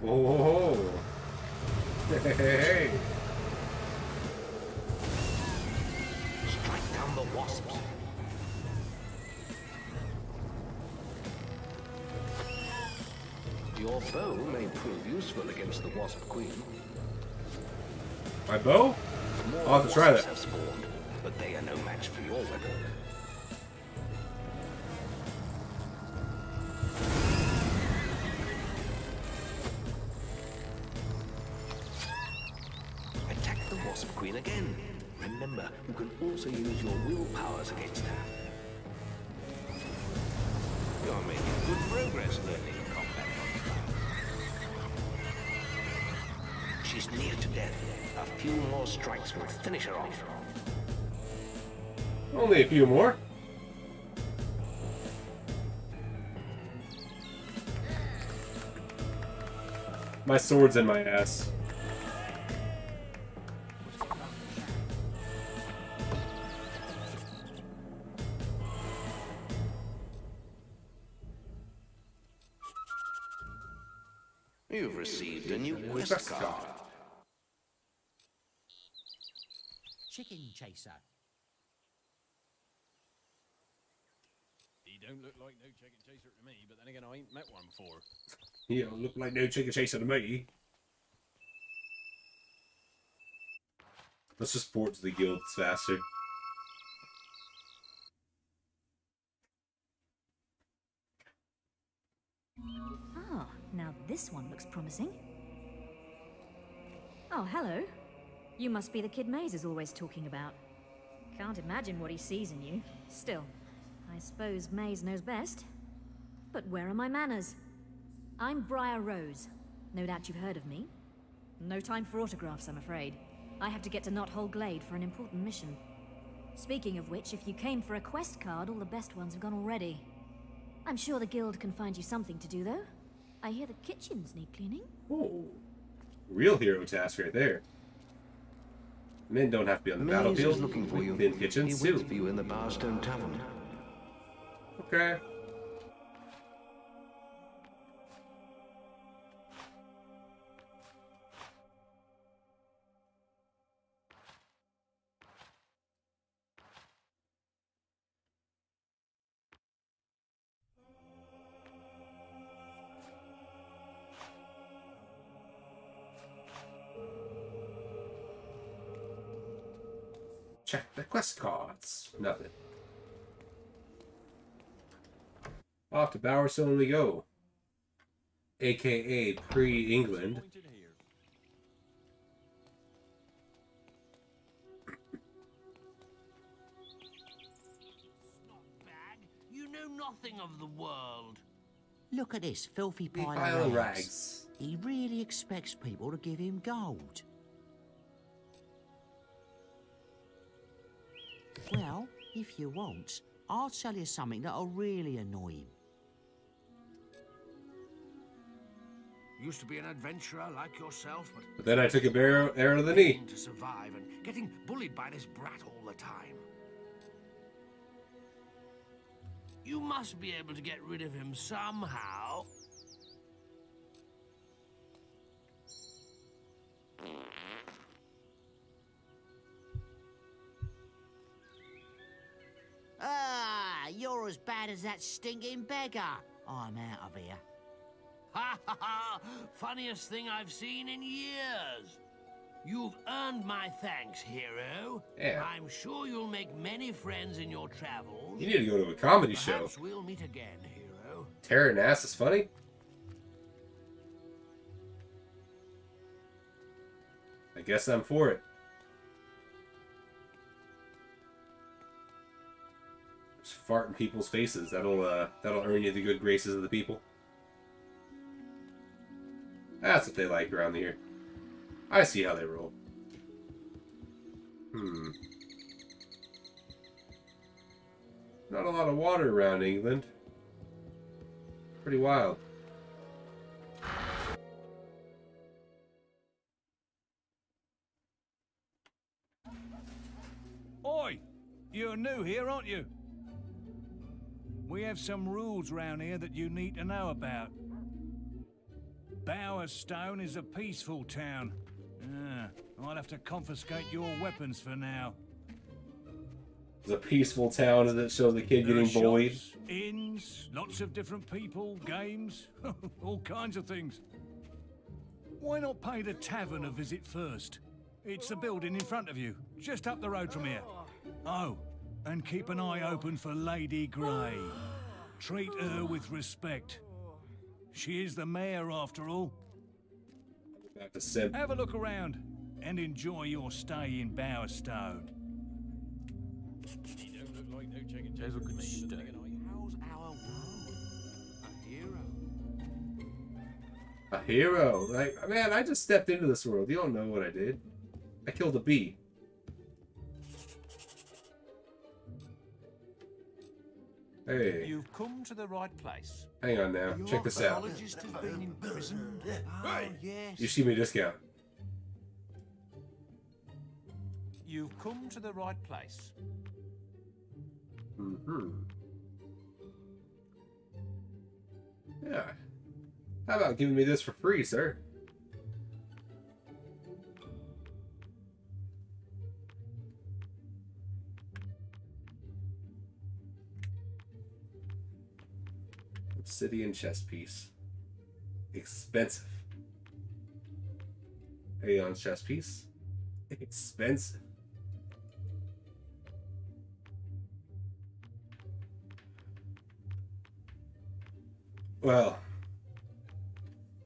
Whoa. Hey, hey, hey. Strike down the wasps. Your bow may prove useful against the wasp queen. My bow? More I'll have to try that. spawned, but they are no match for your weapon. Also use your will powers against her. You're making good progress learning combat. She's near to death. A few more strikes will finish her off. Only a few more. My sword's in my ass. Chaser. He don't look like no chicken chaser to me, but then again, I ain't met one before. You don't look like no chicken chaser to me. Let's just port to the guilds faster. Ah, now this one looks promising. Oh, hello. You must be the kid Maze is always talking about. Can't imagine what he sees in you. Still, I suppose Maze knows best. But where are my manners? I'm Briar Rose. No doubt you've heard of me. No time for autographs, I'm afraid. I have to get to Knothole Glade for an important mission. Speaking of which, if you came for a quest card, all the best ones have gone already. I'm sure the guild can find you something to do, though. I hear the kitchens need cleaning. Oh, real hero task right there. Men don't have to be on the Maze battlefield. looking for you. He kitchens waits too. for you in the Bowerstone Tavern. Okay. Nothing. Off to Bowerstone we go. AKA pre-England. You know nothing of the world. Look at this filthy pile, pile of of rags. rags. He really expects people to give him gold. Well, if you want, I'll tell you something that'll really annoy him. Used to be an adventurer like yourself, but But then I took a arrow, arrow to the knee. to survive and getting bullied by this brat all the time. You must be able to get rid of him somehow. You're as bad as that stinking beggar. I'm out of here. Ha ha ha! Funniest thing I've seen in years. You've earned my thanks, hero. Yeah. I'm sure you'll make many friends in your travels. You need to go to a comedy show. Perhaps we'll meet again, hero. Tearing ass is funny. I guess I'm for it. Fart in people's faces. That'll uh that'll earn you the good graces of the people. That's what they like around here. I see how they roll. Hmm. Not a lot of water around England. Pretty wild. Oi! You're new here, aren't you? We have some rules round here that you need to know about. Bowerstone is a peaceful town. Ah, I'll have to confiscate your weapons for now. It's a peaceful town as it shows the kid There getting bullied. shops, inns, lots of different people, games, all kinds of things. Why not pay the tavern a visit first? It's the building in front of you, just up the road from here. Oh, and keep an eye open for Lady Grey. Treat her with respect. She is the mayor, after all. Have a look around and enjoy your stay in Bowerstone. Stay. How's our world? A hero. A hero. Like, man, I just stepped into this world. You don't know what I did. I killed a bee. Hey, You've come to the right place. hang on now. Check this out. Has been imprisoned. Oh, yes. You see me discount. You've come to the right place. Mm-hmm. Yeah. How about giving me this for free, sir? Obsidian chess piece. Expensive. Aeon chess piece. Expensive. Well,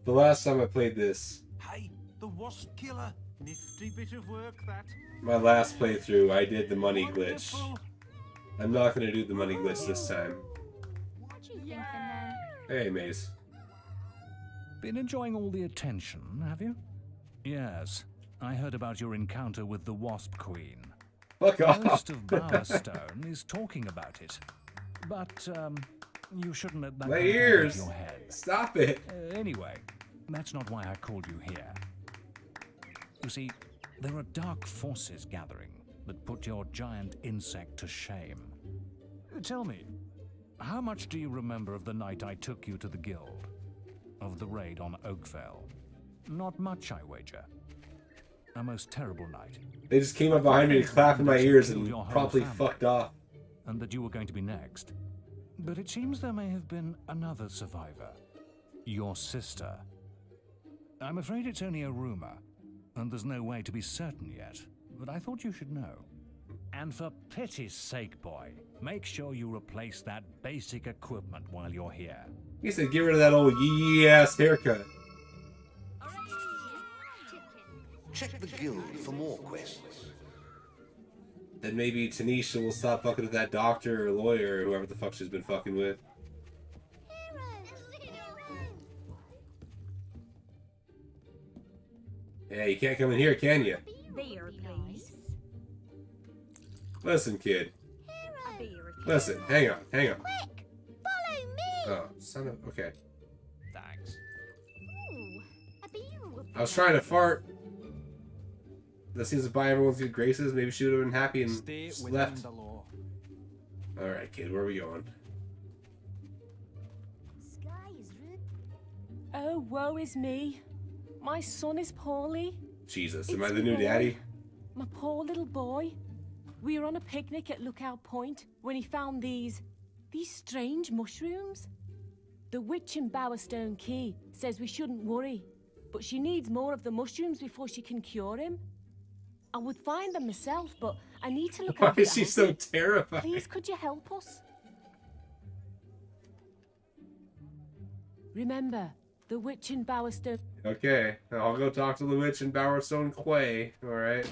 the last time I played this, Hey, the wasp killer. Nifty bit of work, that. my last playthrough, I did the money glitch. I'm not going to do the money glitch this time. What Hey, Mace. Been enjoying all the attention, have you? Yes. I heard about your encounter with the Wasp Queen. Fuck off. Most of Bowerstone is talking about it. But, um, you shouldn't let that My ears. your head. Stop it. Uh, anyway, that's not why I called you here. You see, there are dark forces gathering that put your giant insect to shame. Tell me, how much do you remember of the night I took you to the guild? Of the raid on Oakvale? Not much, I wager. A most terrible night. They just came up behind me to clap in my ears and promptly family. fucked off. And that you were going to be next. But it seems there may have been another survivor. Your sister. I'm afraid it's only a rumor, and there's no way to be certain yet. But I thought you should know. And for pity's sake, boy, make sure you replace that basic equipment while you're here. He said, get rid of that old yee ass haircut. Check the guild for more quests. Then maybe Tanisha will stop fucking with that doctor or lawyer or whoever the fuck she's been fucking with. Hey, you can't come in here, can you? Beer, please. Listen, kid. A beer. Listen, hang on, hang on. Quick, Follow me! Oh, son of. Okay. Thanks. Ooh, a beer would I was trying to fart. That seems to buy everyone's good graces. Maybe she would have been happy and Stay just left. the law. Alright, kid, where are we going? Sky is red. Oh, woe is me. My son is poorly. Jesus, am I the new daddy? My poor little boy. We were on a picnic at Lookout Point when he found these. these strange mushrooms. The witch in Bowerstone Quay says we shouldn't worry, but she needs more of the mushrooms before she can cure him. I would find them myself, but I need to look Why after is she so terrified? Please, could you help us? Remember, the witch in Bowerstone. Okay, I'll go talk to the witch in Bowerstone Quay. Alright.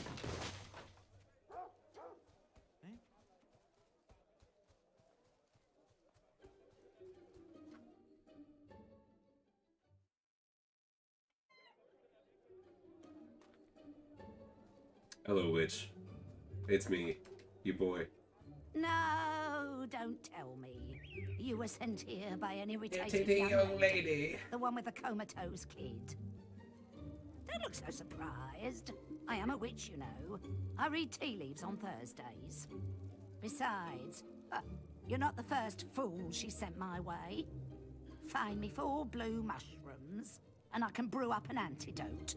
Hello, witch. It's me, your boy. No, don't tell me. You were sent here by an irritated Irritating young, young lady. The one with the comatose kid. Don't look so surprised. I am a witch, you know. I read tea leaves on Thursdays. Besides, uh, you're not the first fool she sent my way. Find me four blue mushrooms, and I can brew up an antidote.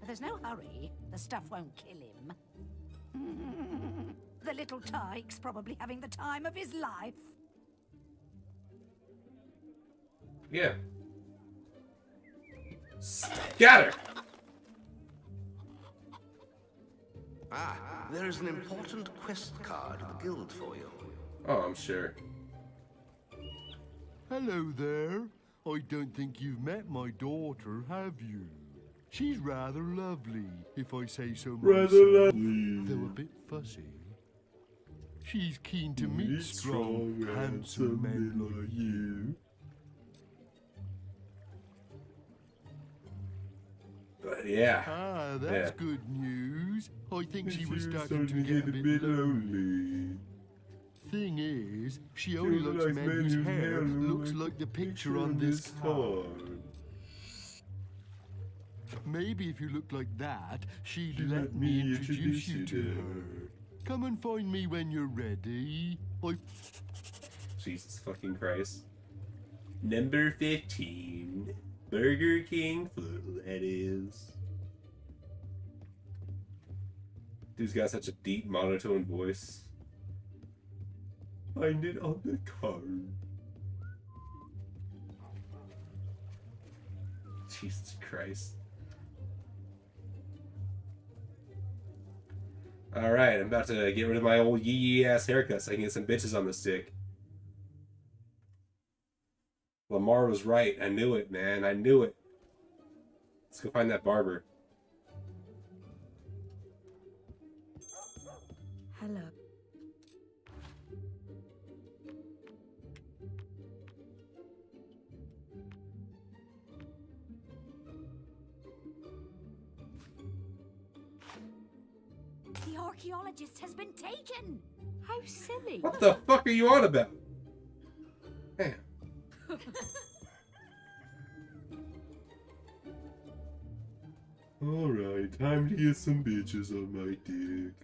But there's no hurry. The stuff won't kill him. The little tyke's probably having the time of his life. Yeah. Scatter! Ah, there is an important quest card in the guild for you. Oh, I'm sure. Hello there. I don't think you've met my daughter, have you? She's rather lovely, if I say so Rather myself. lovely. Though a bit fussy. She's keen to meet Meet strong, strong, handsome men like you. But yeah. Ah, that's Yeah. good news. I think she was She was starting to get a bit lonely. Thing is, she only likes men whose hair looks like the picture on this card. Maybe if you looked like that, she'd She'd let me introduce you to her. Come and find me when you're ready. I Jesus fucking Christ. Number 15. Burger King food, that is. Dude's got such a deep monotone voice. Find it on the card. Jesus Christ. Alright, I'm about to get rid of my old yee yee ass haircut so I can get some bitches on the stick. Lamar was right. I knew it, man. I knew it. Let's go find that barber. Hello. Archaeologist has been taken. How silly. What the fuck are you on about? Damn. Alright, time to get some bitches on my dick.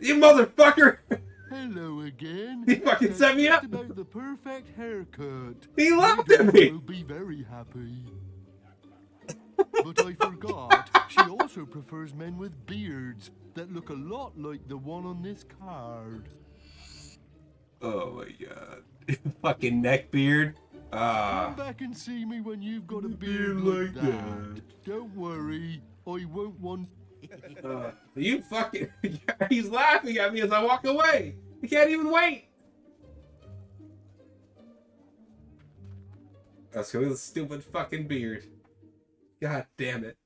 You motherfucker! Hello again. He fucking set me up. about the perfect haircut. He laughed at me. will be very happy. but I forgot, she also prefers men with beards that look a lot like the one on this card. Oh my god. Fucking neck beard. Ah. Come back and see me when you've got a beard like that. Don't worry, I won't want. Uh, you fucking. He's laughing at me as I walk away. He can't even wait. Go with the stupid fucking beard. God damn it.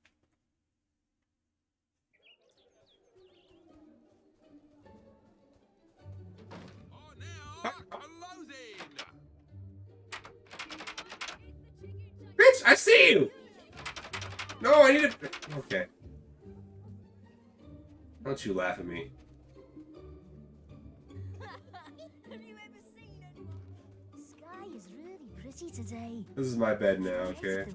Bitch, I see you! No, I need to. Okay. Don't you laugh at me. Sky is really pretty today. This is my bed now, okay?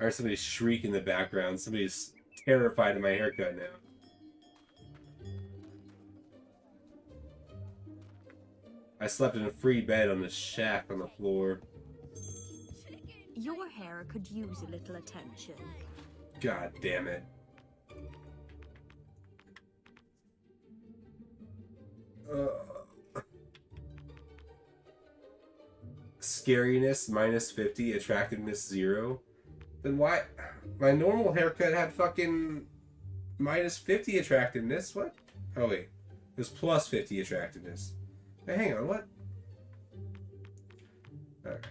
I heard somebody shriek in the background. Somebody's terrified of my haircut now. I slept in a free bed on the shack on the floor. Your hair could use a little attention. God damn it. Uh, scariness minus 50, attractiveness 0. Then why? My normal haircut had fucking minus 50 attractiveness. What? Oh, wait. It was plus 50 attractiveness. Hey, hang on, what? Alright.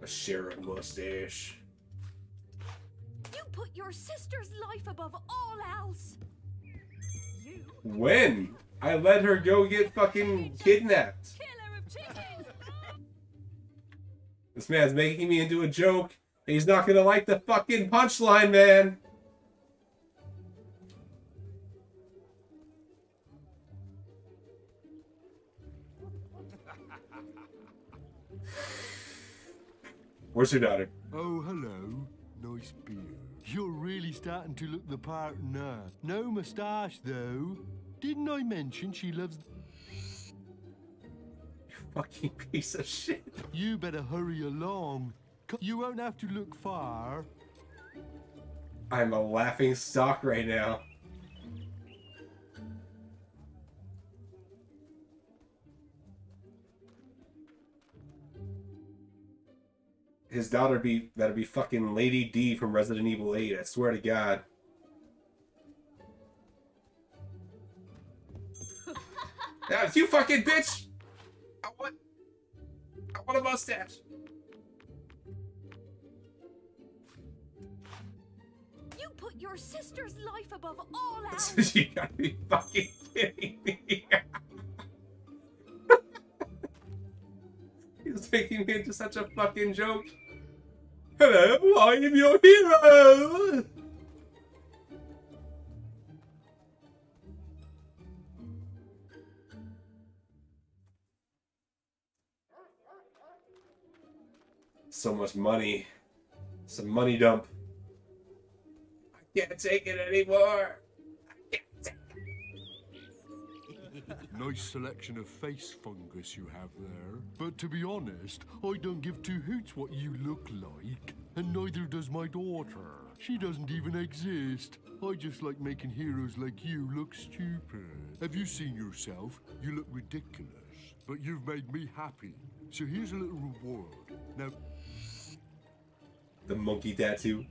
A sheriff mustache. You put your sister's life above all else. You. When? I let her go get fucking kidnapped. This man's making me into a joke. He's not gonna like the fucking punchline, man. Where's your daughter? Oh, hello. Nice beard. You're really starting to look the part now. No moustache, though. Didn't I mention she loves. You Fucking piece of shit. You better hurry along. Co- You won't have to look far. I'm a laughing stock right now. His daughter be that'd be fucking Lady D from Resident Evil 8, I swear to God. That's you fucking bitch! I want I want a mustache. Your sister's life above all else. you gotta be fucking kidding me. He's making me into such a fucking joke. Hello, I am your hero. So much money. Some money dump. I can't take it anymore. Nice selection of face fungus you have there. But to be honest, I don't give two hoots what you look like. And neither does my daughter. She doesn't even exist. I just like making heroes like you look stupid. Have you seen yourself? You look ridiculous. But you've made me happy. So here's a little reward. Now, The monkey tattoo.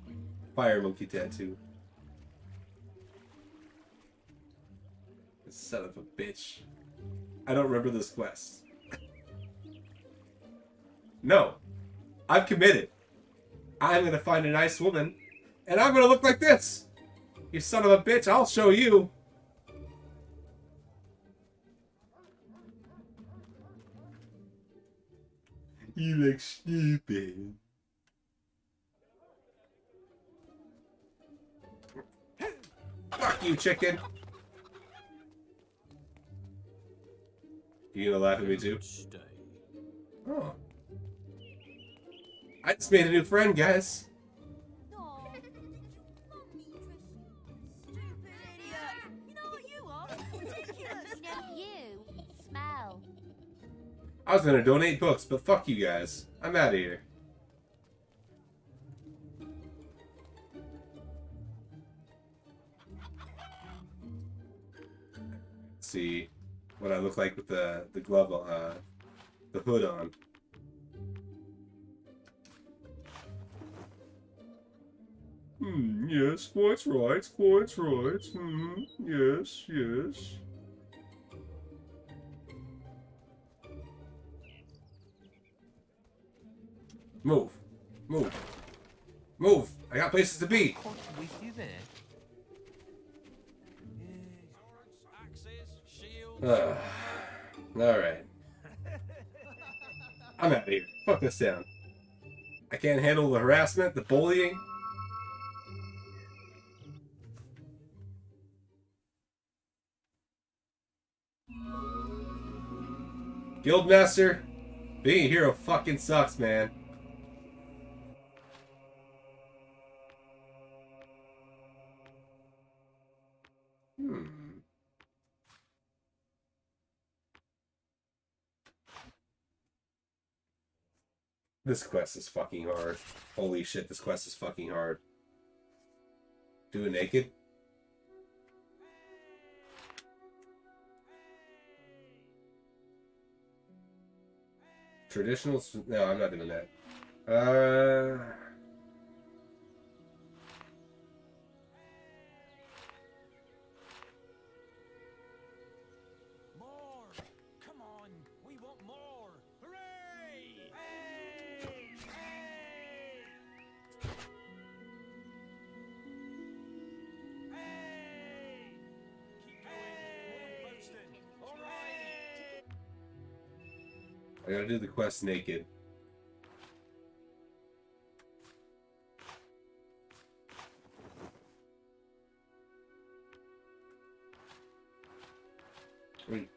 Fire monkey tattoo. Son of a bitch. I don't remember this quest. no. I've committed. I'm gonna find a nice woman, and I'm gonna look like this. You son of a bitch, I'll show you. You look stupid. Fuck you, chicken. You gonna laugh at me too? Oh. I just made a new friend, guys. I was gonna donate books, but fuck you guys. I'm out of here. Let's see what I look like with the the glove, uh, the hood on. Hmm, yes, quite right, quite right. Hmm, yes, yes. Move. Move. Move! I got places to be! There? Ugh. Alright. I'm out of here. Fuck this town. I can't handle the harassment, the bullying. Guildmaster, being a hero fucking sucks, man. This quest is fucking hard. Holy shit, this quest is fucking hard. Do it naked? Traditional? No, I'm not doing that. Uh... I gotta do the quest naked. Wait.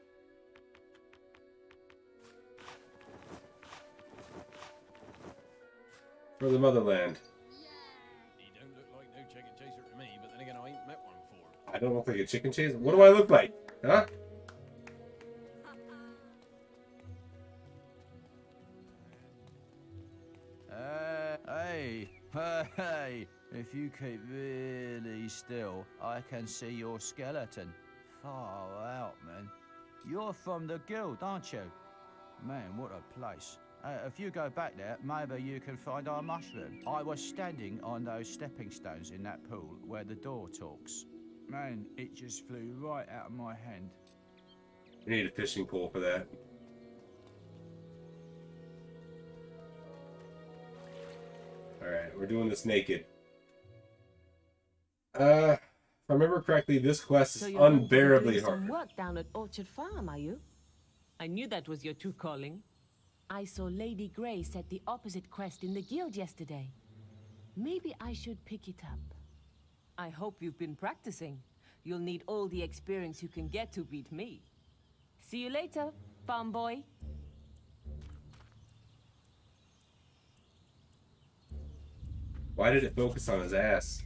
For the motherland. He don't look like no chicken chaser to me, but then again, I ain't met one before. I don't look like a chicken chaser. What do I look like? Huh? If you keep really still, I can see your skeleton. Far out, man. You're from the guild, aren't you? Man, what a place. Uh, if you go back there, maybe you can find our mushroom. I was standing on those stepping stones in that pool where the door talks. Man, it just flew right out of my hand. You need a fishing pole for that. Alright, we're doing this naked. Uh, if I remember correctly, this quest is So you're going to be unbearably doing hard. some work down at Orchard Farm, are you? I knew that was your true calling. I saw Lady Grey set the opposite quest in the guild yesterday. Maybe I should pick it up. I hope you've been practicing. You'll need all the experience you can get to beat me. See you later, farm boy. Why did it focus on his ass?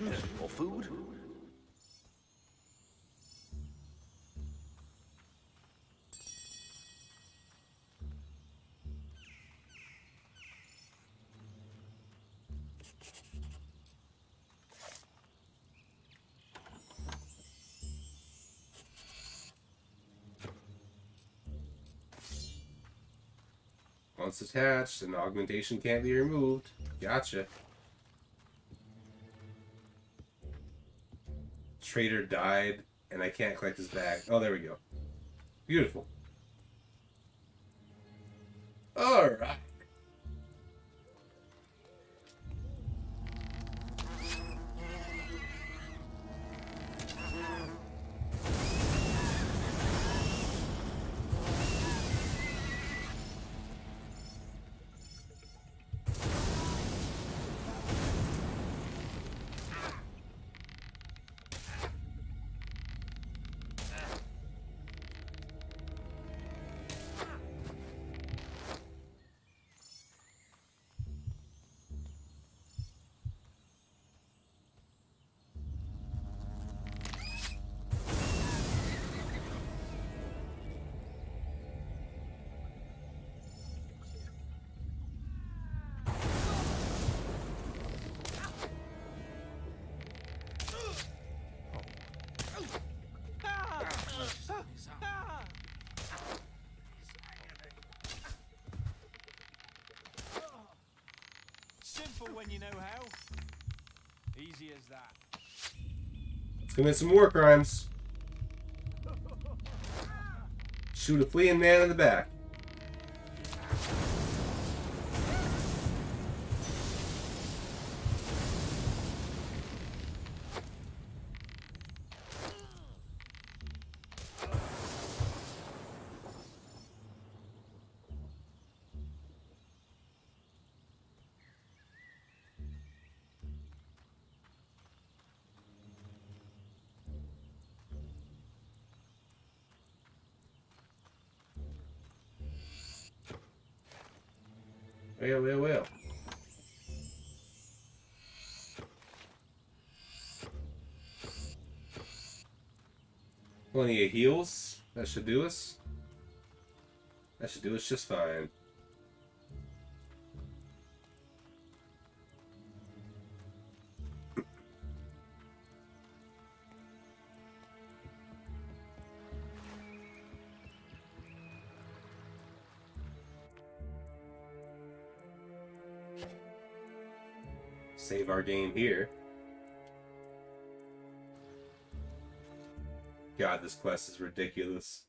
Potions or food? Once attached, an augmentation can't be removed. Gotcha. Trader died, and I can't collect his bag. Oh, there we go. Beautiful. Careful when you know how. Easy as that. Let's commit some war crimes. Shoot a fleeing man in the back. Should do us. That should do us just fine. Save our game here. This quest is ridiculous.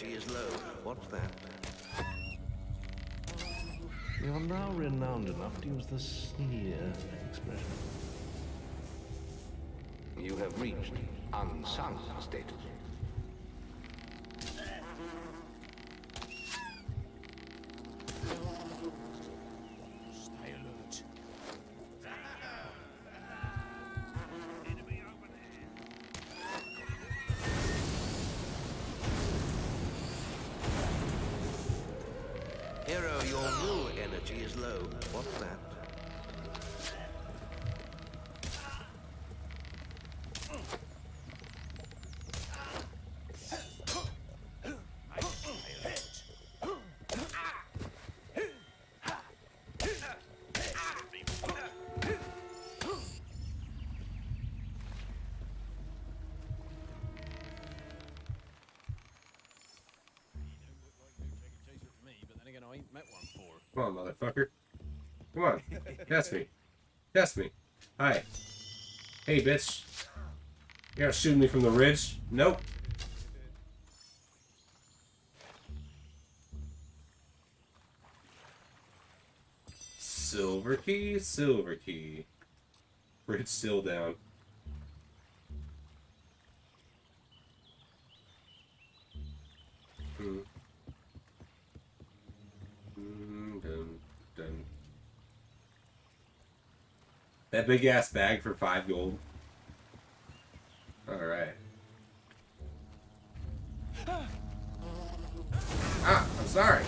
Energy is low. What's that? You're now renowned enough to use the sneer expression. You have reached unsung status. One before. Come on, motherfucker. Come on. Test me. Test me. Hi. Hey, bitch. You're not shooting me from the ridge? Nope. Silver key, silver key. Bridge still down. Hmm. Mm, dun, dun. That big ass bag for five gold. Alright. Ah, I'm sorry.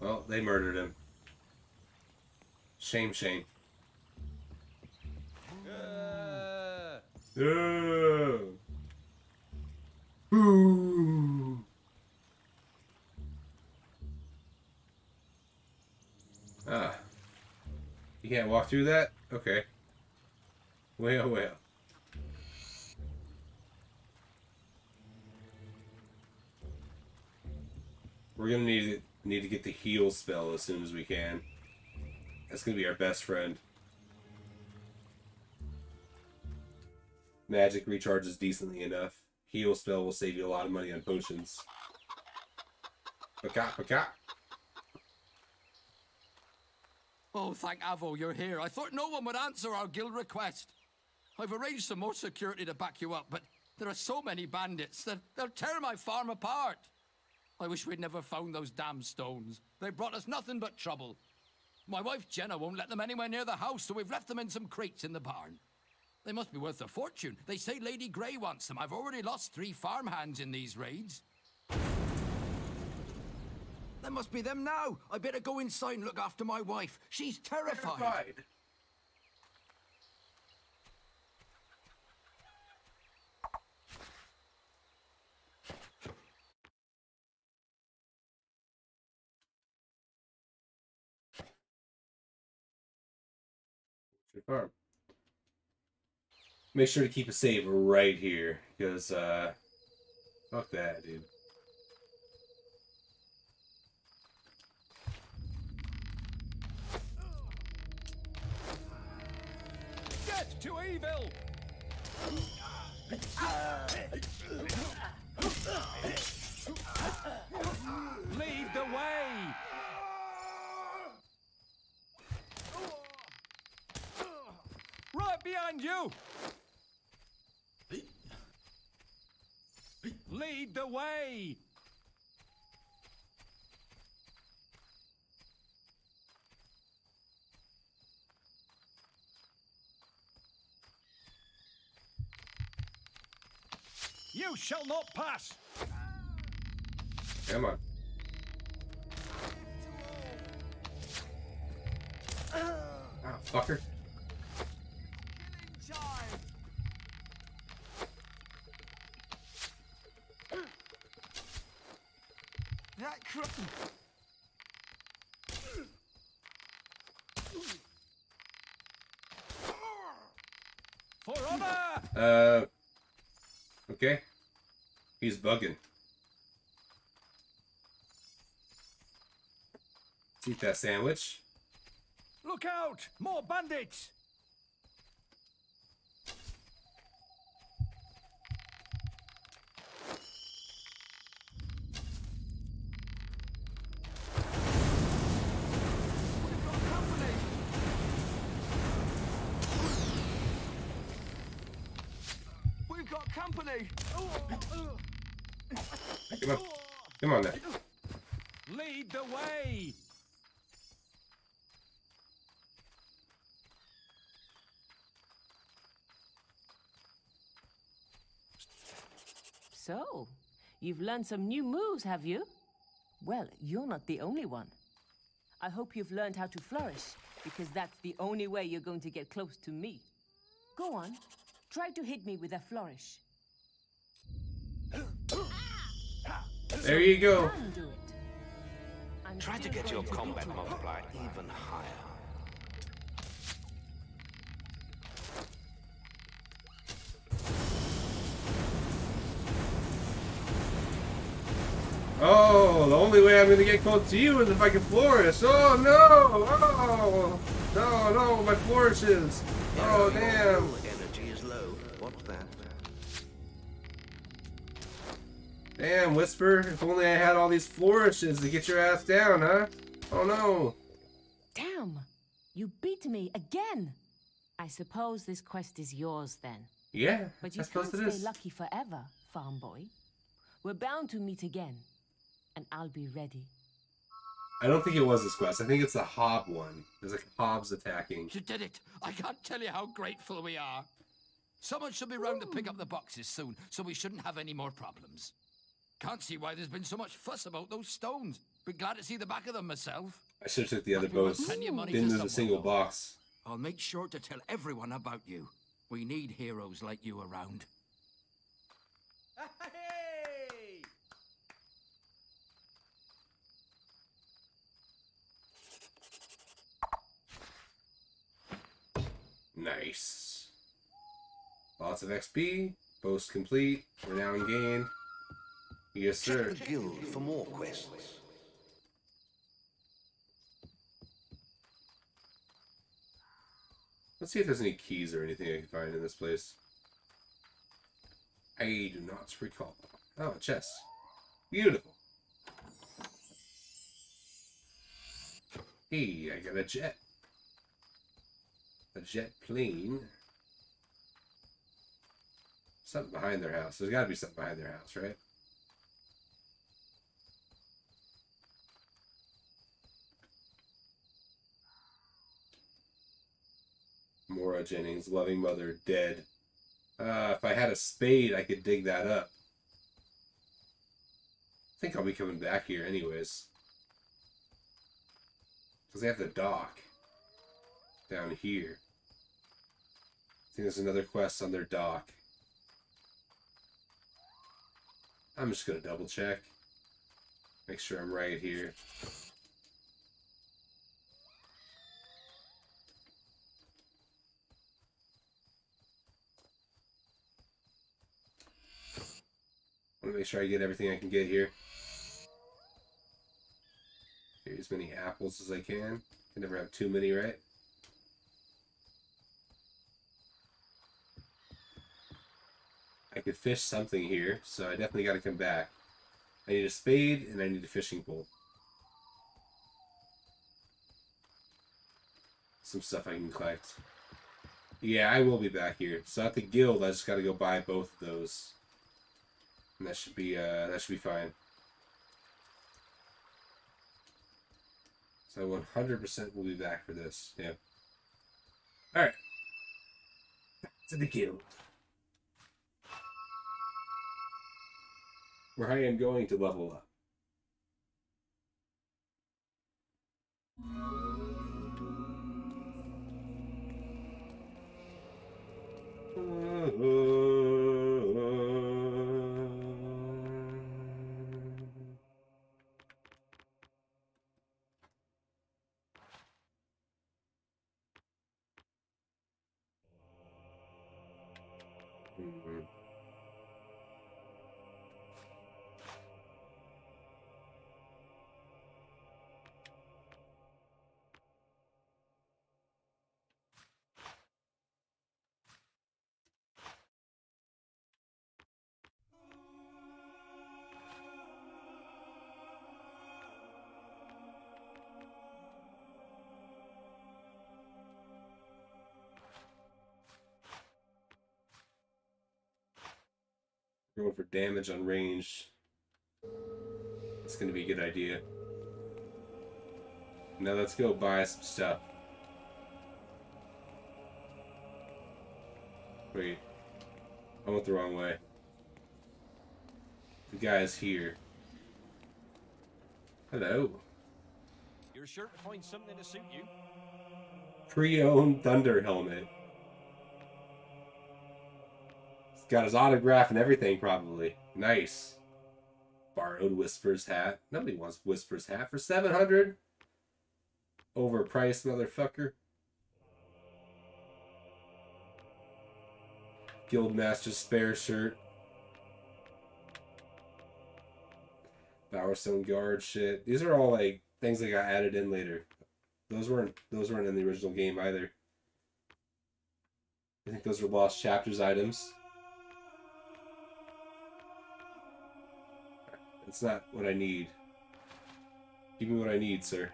Well, they murdered him. Shame, shame. Yeah. Boo. Ah. Through that? Okay. Well, well. We're gonna need to, need to get the heal spell as soon as we can. That's gonna be our best friend. Magic recharges decently enough. Heal spell will save you a lot of money on potions. Paka, paka. Oh, thank Avo you're here. I thought no one would answer our guild request. I've arranged some more security to back you up, but there are so many bandits that they'll tear my farm apart. I wish we'd never found those damn stones. They brought us nothing but trouble. My wife Jenna won't let them anywhere near the house, so we've left them in some crates in the barn. They must be worth a fortune. They say Lady Grey wants them. I've already lost three farmhands in these raids. That must be them now. I better go inside and look after my wife. She's terrified. Terrified. Your farm. Make sure to keep a save right here, because, uh, fuck that, dude. Get to evil! Lead the way! Right behind you! Lead the way! You shall not pass! Come on. Ah, fucker. That crook. For honor! Uh, okay. He's bugging. Let's eat that sandwich. Look out! More bandits! Come on now. Lead the way! So, you've learned some new moves, have you? Well, you're not the only one. I hope you've learned how to flourish, because that's the only way you're going to get close to me. Go on, try to hit me with a flourish. There you go. Can do it. I'm Try to get your combat multiplier even higher. Oh, the only way I'm gonna get close to you is if I can flourish. Oh no! Oh no, no, my flourishes. Oh damn. Damn, Whisper. If only I had all these flourishes to get your ass down, huh? Oh no. Damn! You beat me again! I suppose this quest is yours then. Yeah, But I you suppose can't it stay lucky forever, farm boy. We're bound to meet again, and I'll be ready. I don't think it was this quest. I think it's the Hob one. There's like Hobs attacking. You did it! I can't tell you how grateful we are. Someone should be round to pick up the boxes soon, so we shouldn't have any more problems. Can't see why there's been so much fuss about those stones. Be glad to see the back of them myself. I should have took the other boats. Didn't to a single though. box. I'll make sure to tell everyone about you. We need heroes like you around. Nice. Lots of XP. Boast complete. Renown gained. Yes, sir. Check the guild for more quests. Let's see if there's any keys or anything I can find in this place. I do not recall. Oh, a chest. Beautiful. Hey, I got a jet. A jet plane. Something behind their house. There's got to be something behind their house, right? Laura Jennings, loving mother, dead. Uh, if I had a spade, I could dig that up. I think I'll be coming back here anyways. Because they have the dock down here. I think there's another quest on their dock. I'm just going to double check. Make sure I'm right here. Want to make sure I get everything I can get here. Get as many apples as I can. Can never have too many, right? I could fish something here, so I definitely got to come back. I need a spade, and I need a fishing pole. Some stuff I can collect. Yeah, I will be back here. So at the guild, I just got to go buy both of those. And that should be, uh, that should be fine. So 100% will be back for this. Yeah. Alright. Back to the guild. Where I am going to level up. Mhm. Going for damage on range. It's gonna be a good idea. Now let's go buy some stuff. Wait. I went the wrong way. The guy's here. Hello. You're sure to find something to suit you. Pre-owned Thunder helmet. Got his autograph and everything, probably. Nice. Borrowed Whisper's hat. Nobody wants Whisper's hat for 700 Overpriced motherfucker. Guildmaster's spare shirt. Bowerstone guard shit. These are all like things that got added in later. Those weren't those weren't in the original game either. I think those were lost chapters items. It's not what I need. Give me what I need, sir.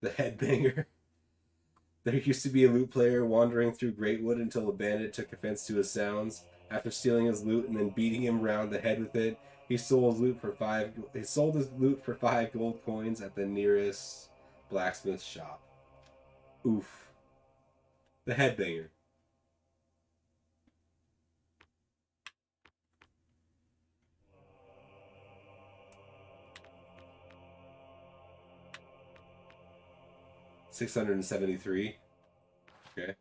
The headbanger. There used to be a lute player wandering through Greatwood until a bandit took offense to his sounds. After stealing his loot and then beating him round the head with it, he sold his loot for five. He sold his loot for five gold coins at the nearest blacksmith shop. Oof. The headbanger. Six hundred and seventy-three. Okay.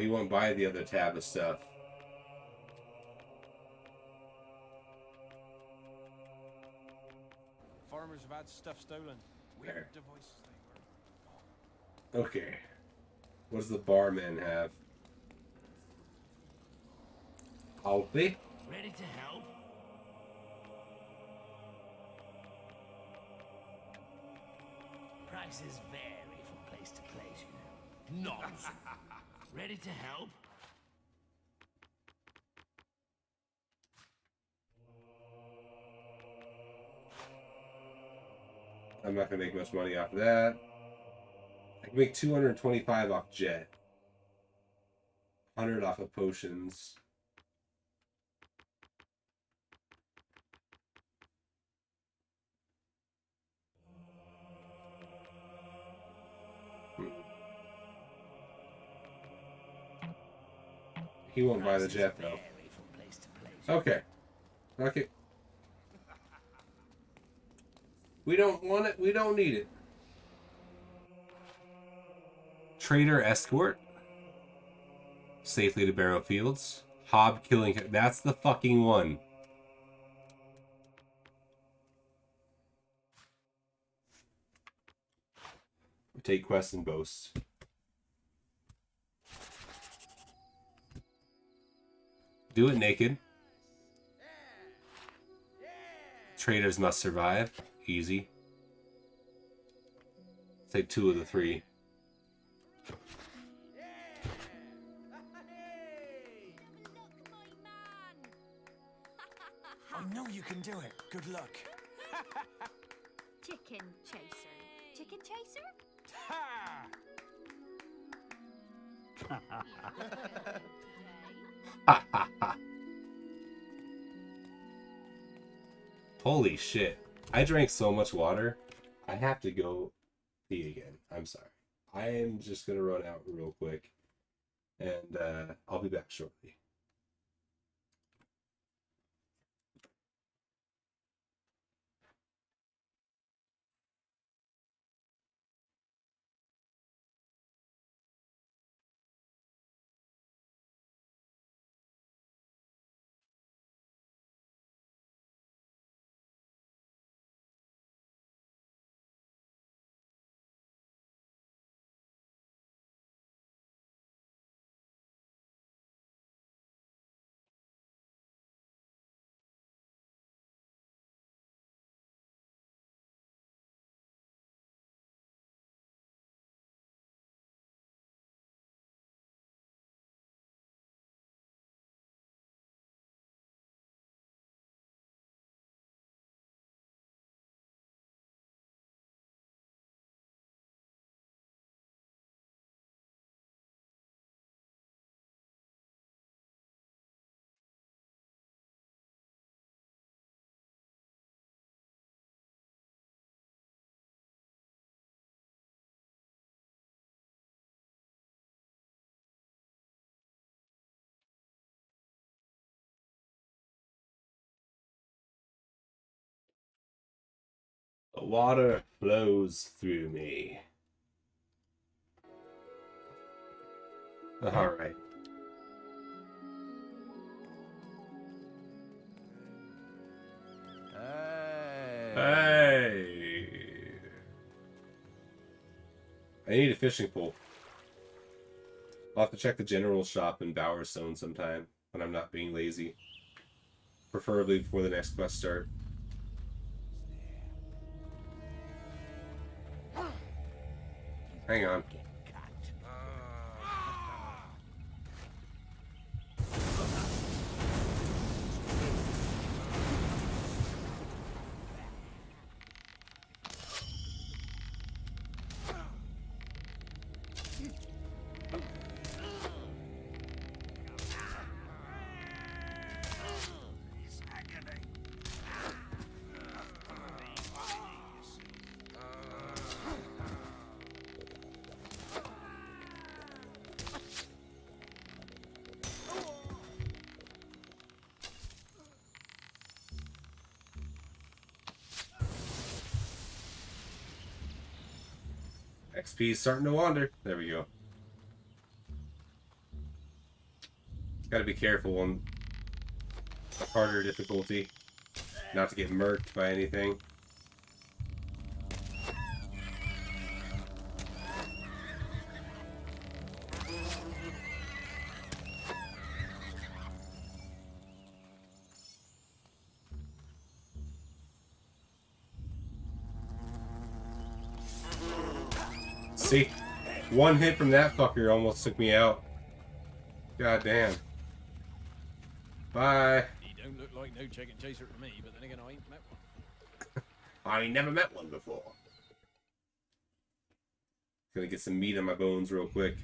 He won't buy the other tab of stuff. Farmers have had stuff stolen. Weird There. devices they were. Okay. What does the barman have? Coffee? Ready to help? Prices vary from place to place, you know. Nonsense. Ready to help? I'm not gonna make much money off that. I can make 225 off jet. 100 off of potions. He won't buy the jet though. Okay. Okay. We don't want it. We don't need it. Trader escort. Safely to Barrow Fields. Hob killing. That's the fucking one. Take quests and boasts. Do it naked. Traders must survive. Easy. Take two of the three. I know you can do it. Good luck. Chicken chaser. Chicken chaser? Holy shit. I drank so much water. I have to go pee again. I'm sorry. I am just going to run out real quick. And uh, I'll be back shortly. Water flows through me. Uh-huh. All right. Hey. I need a fishing pole. I'll have to check the general shop in Bowerstone sometime when I'm not being lazy. Preferably before the next quest start. Hang on. XP is starting to wander. There we go. Gotta be careful on harder difficulty. Not to get murked by anything. one hit from that fucker almost took me out. God damn. Bye. He don't look like no chaser to me, but then again, I ain't met one. I ain't never met one before. Gonna get some meat on my bones real quick.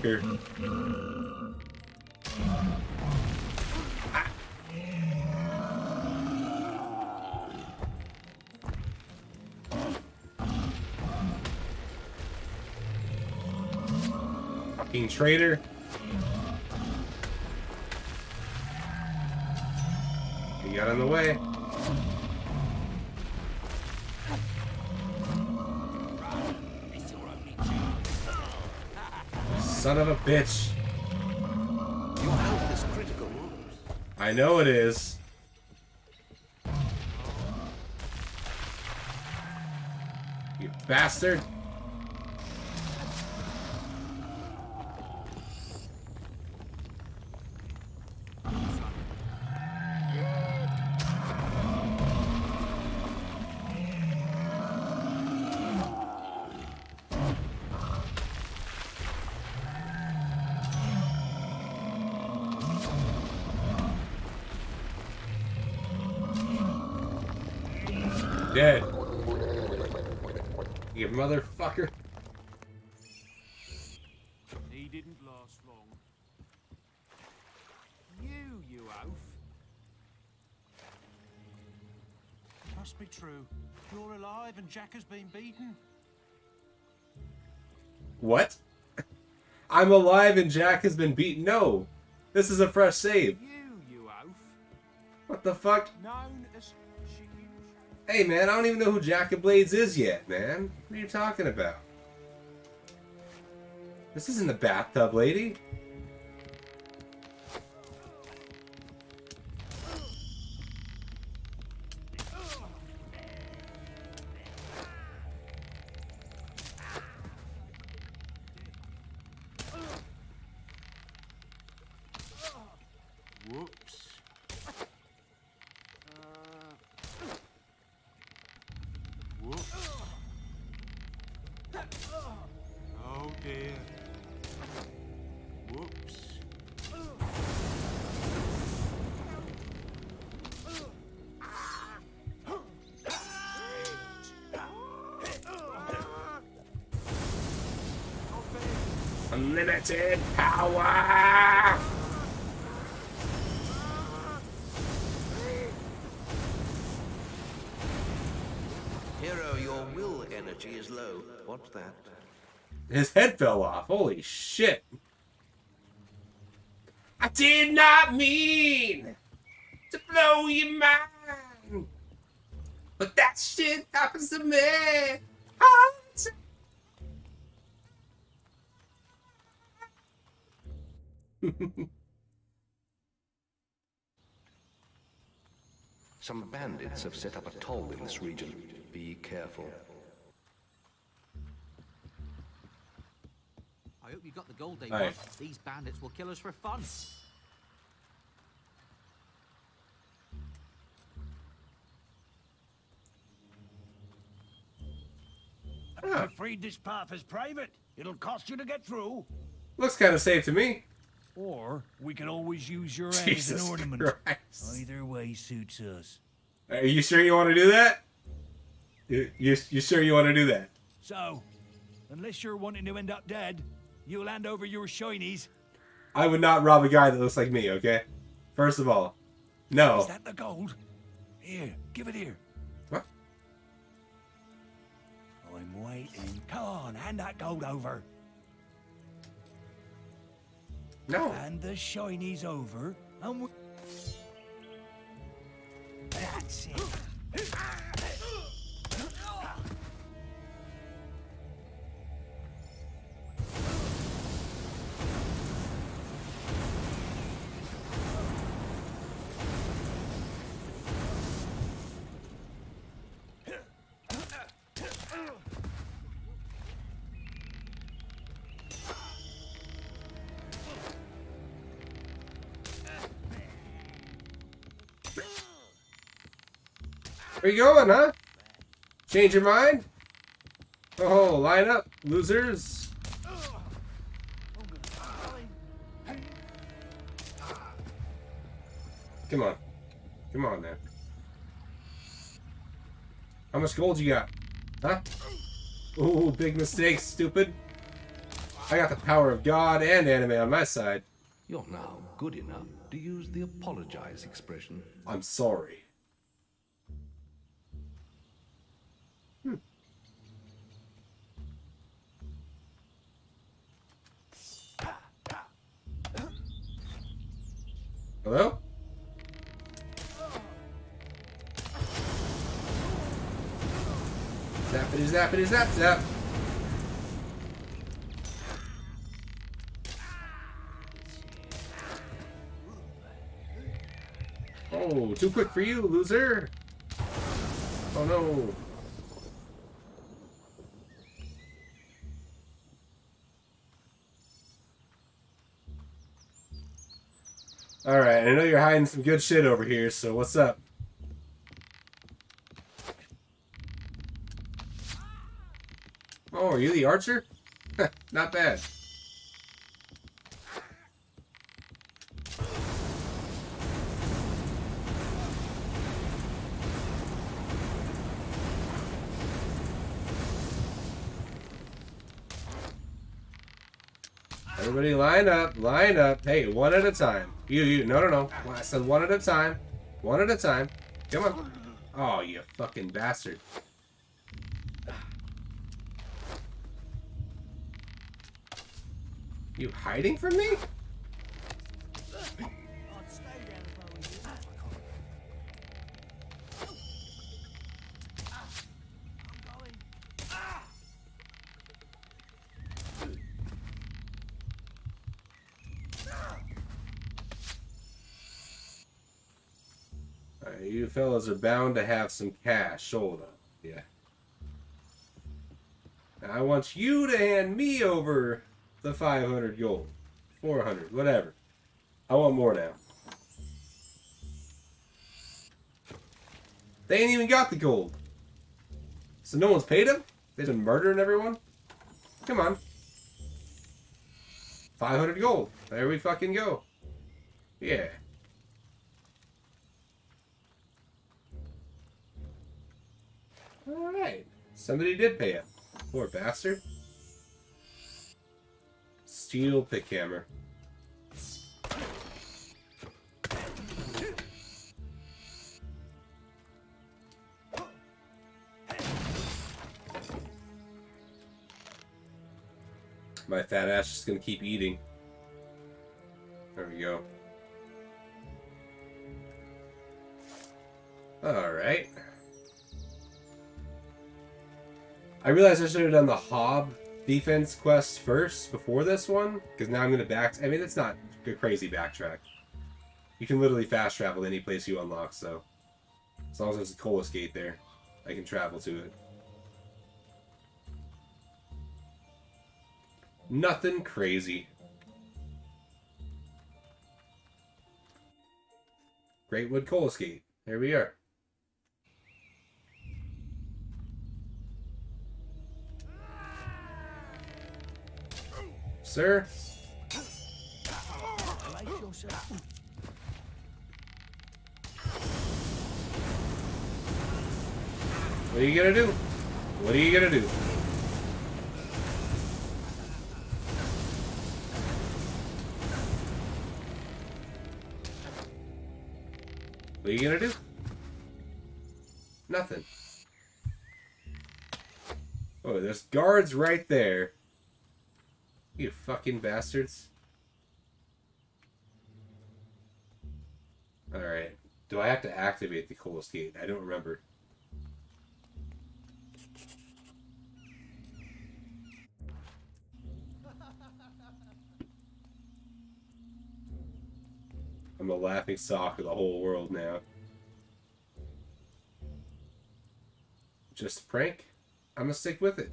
Motherfucker. Fucking traitor. He got in the way. Son of a bitch. Your health is critical. I know it is. You bastard. I'm alive and Jack has been beaten. No. This is a fresh save. You, you. What the fuck? Known as Chicken Hey man, I don't even know who Jack of Blades is yet, man. What are you talking about? This isn't the bathtub lady. Low. That? His head fell off. Holy shit. I did not mean to blow your mind. But that shit happens to me. all. Some bandits have set up a toll in this region. Be careful. I hope you got the gold they want. Right. These bandits will kill us for fun. Ah, I'm afraid this path is private. It'll cost you to get through. Looks kind of safe to me. Or we can always use your Jesus as an ornament. Christ. Either way suits us. Are you sure you want to do that? You, you, you sure you want to do that? So, unless you're wanting to end up dead, you'll hand over your shinies. I would not rob a guy that looks like me, okay? First of all. No. Is that the gold? Here, give it here. What? Oh, I'm waiting. Come on, hand that gold over. No. Hand the shinies over, and we... That's it. Where you going, huh? Change your mind? Oh, line up, losers. Come on. Come on, man. How much gold you got? Huh? Ooh, big mistake, stupid. I got the power of God and anime on my side. You're now good enough to use the apologize expression. I'm sorry. Hello? Zappity zappity zap zap. Oh, too quick for you, loser. Oh no. Alright, I know you're hiding some good shit over here, so what's up? Oh, are you the archer? Not bad. Everybody line up, line up. Hey, one at a time. You, you, no, no, no. I said one at a time. One at a time. Come on. Oh, you fucking bastard. You hiding from me? Fellas are bound to have some cash. Hold on. Yeah. Now I want you to hand me over the 500 gold. 400, whatever. I want more now. They ain't even got the gold. So no one's paid them? They've been murdering everyone? Come on. 500 gold. There we fucking go. Yeah. Alright. Somebody did pay it. Poor bastard. Steel pick hammer. My fat ass is gonna keep eating. There we go. Alright. I realized I should have done the Hob defense quest first before this one, because now I'm going to back... I mean, it's not a crazy backtrack. You can literally fast travel any place you unlock, so... As long as there's a Cullis gate there, I can travel to it. Nothing crazy. Greatwood Cullis gate. Here we are. Sir? What are you gonna do? What are you gonna do? What are you gonna do? Nothing. Oh, there's guards right there. You fucking bastards. Alright. Do I have to activate the coal gate? I don't remember. I'm a laughing stock of the whole world now. Just a prank? I'm gonna stick with it.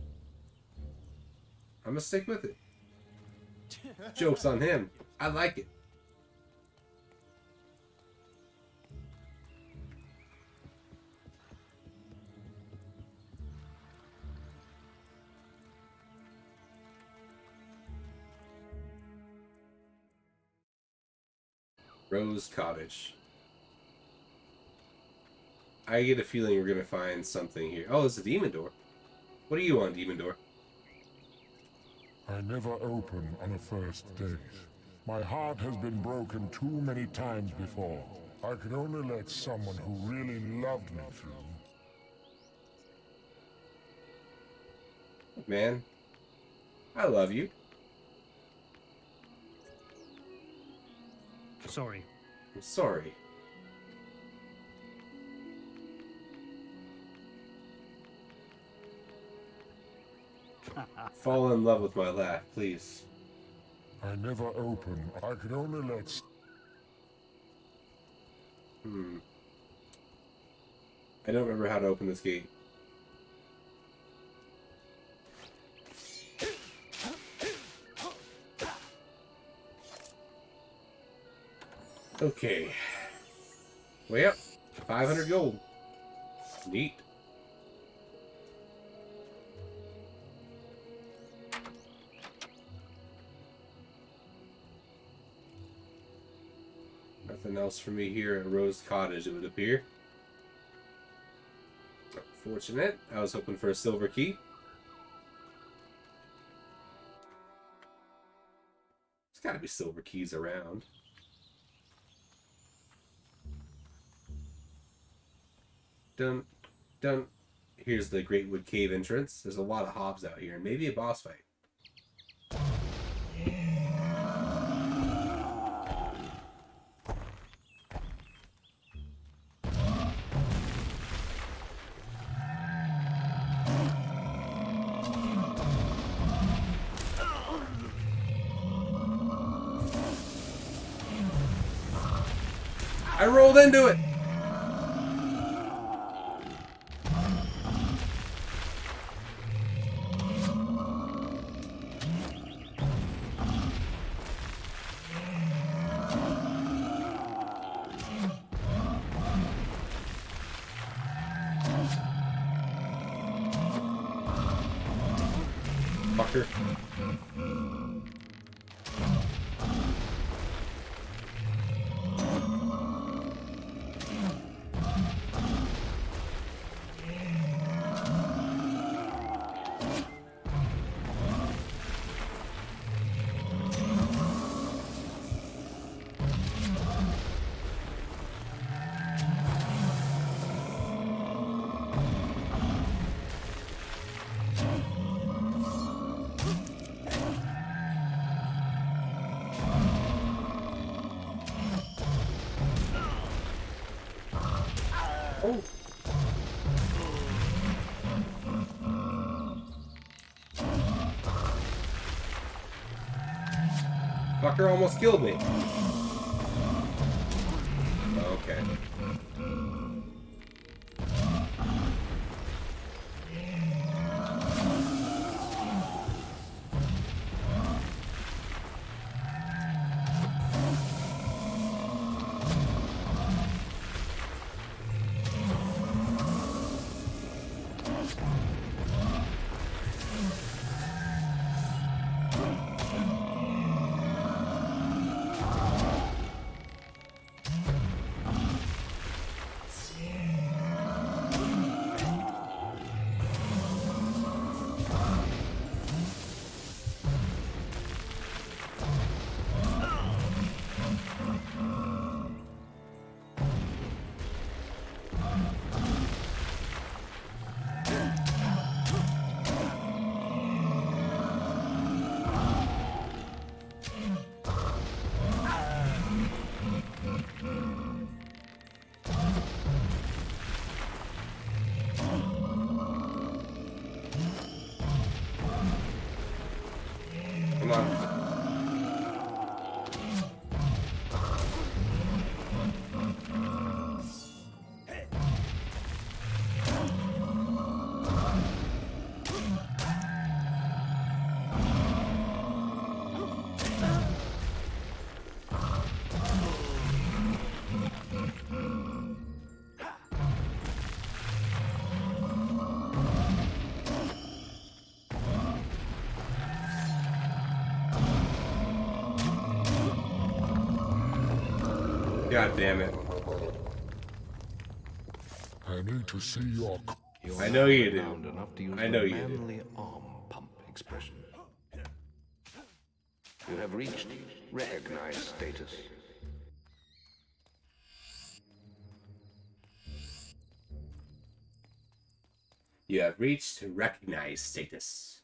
I'm gonna stick with it. Joke's on him. I like it. Rose Cottage. I get a feeling we're gonna find something here. Oh, it's a demon door. What do you want, demon door? I never open on a first date. My heart has been broken too many times before. I can only let someone who really loved me through. Man, I love you. Sorry. I'm sorry. Fall in love with my laugh, please. I never open. I can only let. Hmm. I don't remember how to open this gate. Okay. Way up. 500 gold. Neat. Nothing else for me here at Rose Cottage, it would appear. Fortunate. I was hoping for a silver key. There's gotta be silver keys around. Dun, dun. Here's the Greatwood Cave entrance. There's a lot of hobs out here, and maybe a boss fight. Rolled into it. Fucker almost killed damn it. I need to see your. You're I know you do. enough to use I know the you do. arm pump expression. You have reached recognized status. You have reached recognized status.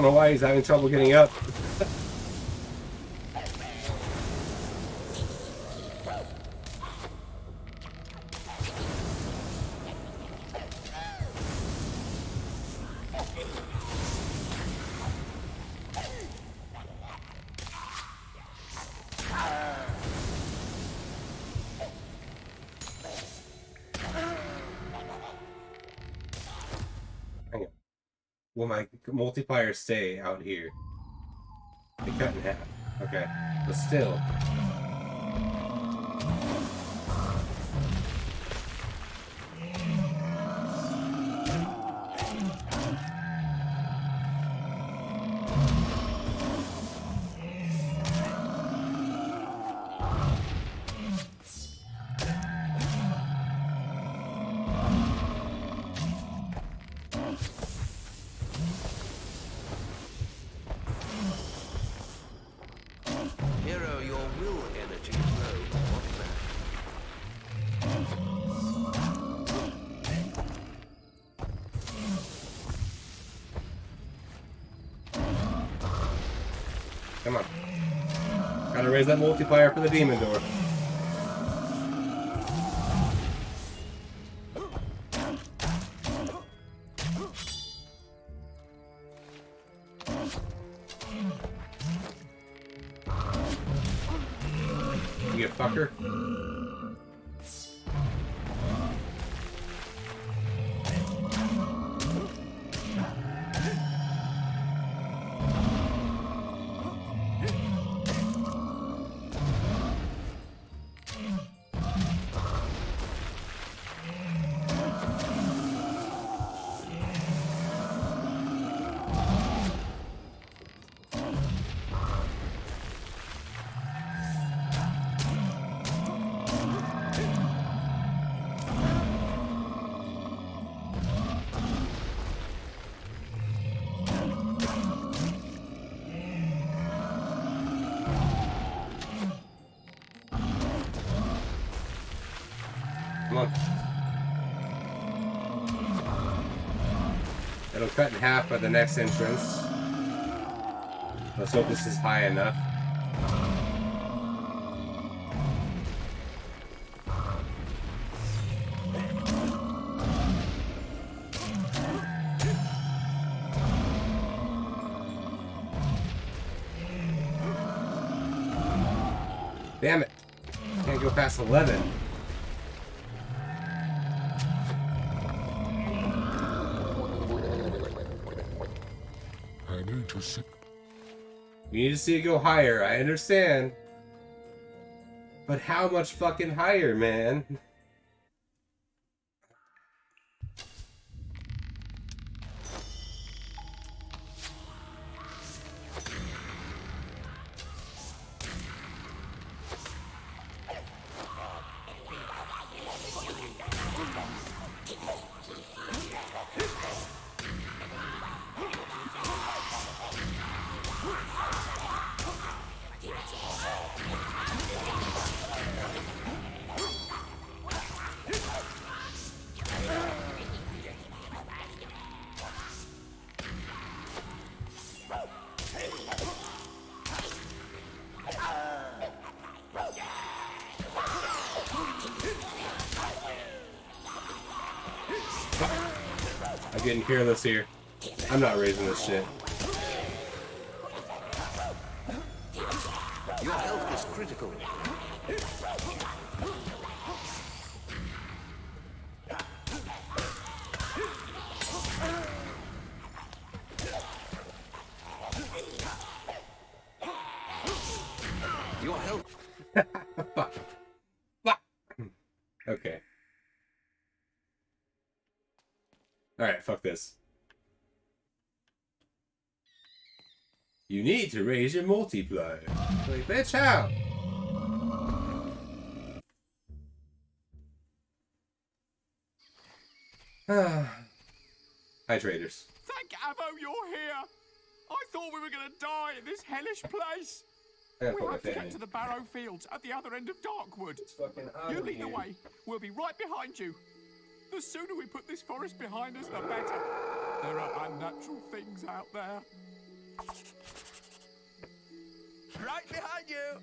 Don't know why he's having trouble getting up. My multiplier stay out here? They cut in half. Okay. But still. The demon door. On. It'll cut in half by the next entrance. Let's hope this is high enough. Damn it. Can't go past 11. You need to see it go higher. I understand. But how much fucking higher, man? Getting careless here. I'm not raising this shit. Your health is critical. Your health. Fuck. Fuck. Okay. Alright, fuck this. You need to raise your multiplier. Like, bitch, how? Hi, traders. Thank Avo you're here. I thought we were going to die in this hellish place. We have to get in. to the Barrow Fields at the other end of Darkwood. fucking You lead the way. We'll be right behind you. The sooner we put this forest behind us, the better. There are unnatural things out there. Right behind you!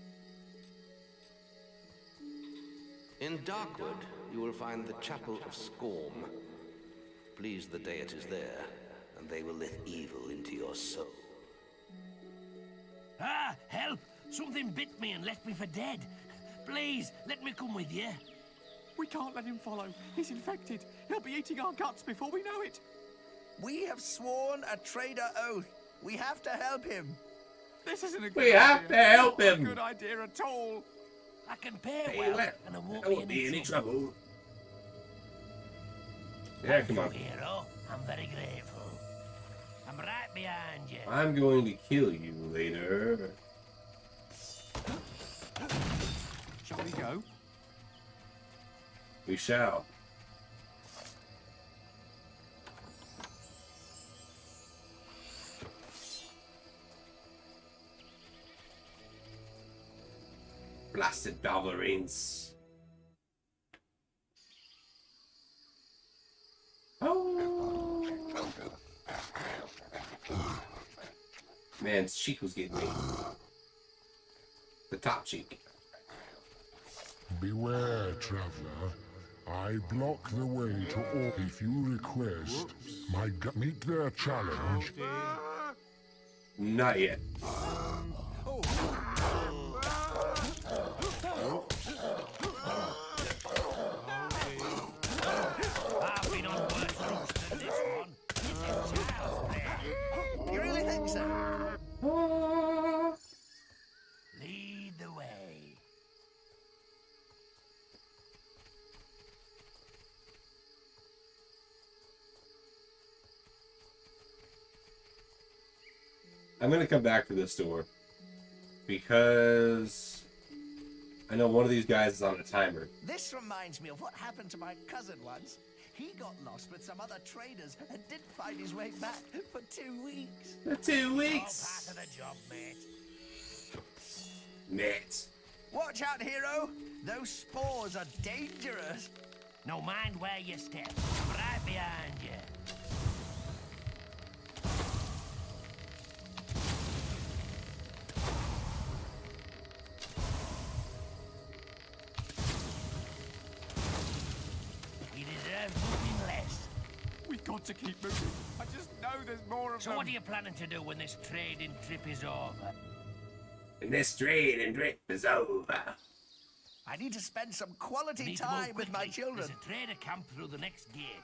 In Darkwood, you will find the Chapel of Skorm. Please the deities there, and they will let evil into your soul. Ah, help! Something bit me and left me for dead. Please, let me come with you. We can't let him follow. He's infected. He'll be eating our guts before we know it. We have sworn a traitor oath. We have to help him. This isn't a good We have idea. to help Not a him. good idea at all. I can pay Hey, well, and I won't be, won't any, be any trouble. trouble. Yeah, come on. Hero, I'm very grateful. I'm right behind you. I'm going to kill you later. Shall we go? We shall. Blasted Balverines. Oh. Man's cheek was getting me. The top cheek. Beware, traveler. I block the way to all. If you request, my gu- meet their challenge. Not yet. I've been on worse than this one. You really think so? Lead the way. I'm gonna come back to this door because I know one of these guys is on a timer. This reminds me of what happened to my cousin once. He got lost with some other traders and didn't find his way back for two weeks. For two weeks. All part of the job, mate. Mate. Watch out, hero! Those spores are dangerous. No mind where you step. Right behind. You to keep moving. I just know there's more of So them. what are you planning to do when this trading trip is over? And this trading trip is over. I need to spend some quality Need to time with my children. There's a trader camp through the next gate.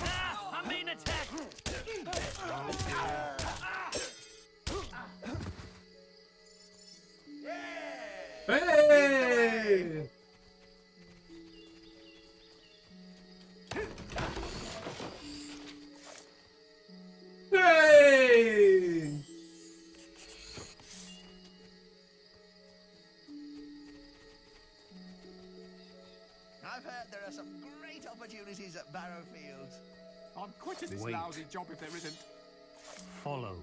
Ah, I'm being attacked! Hey! Hey! Job if there isn't. Follow.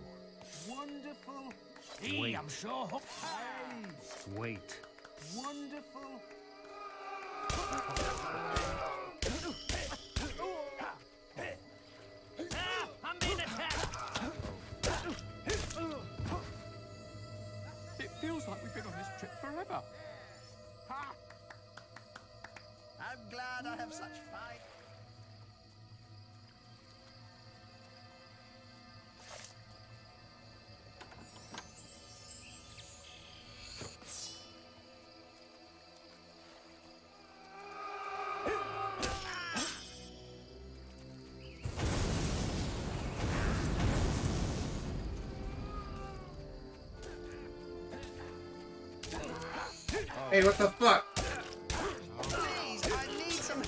Wonderful. Hey, Wait. I'm so hooked. Hey, Wait. wonderful. Ah, I'm being attacked! It feels like we've been on this trip forever. Ha! God, I have such fine. Hey, what the fuck? Please, I need some.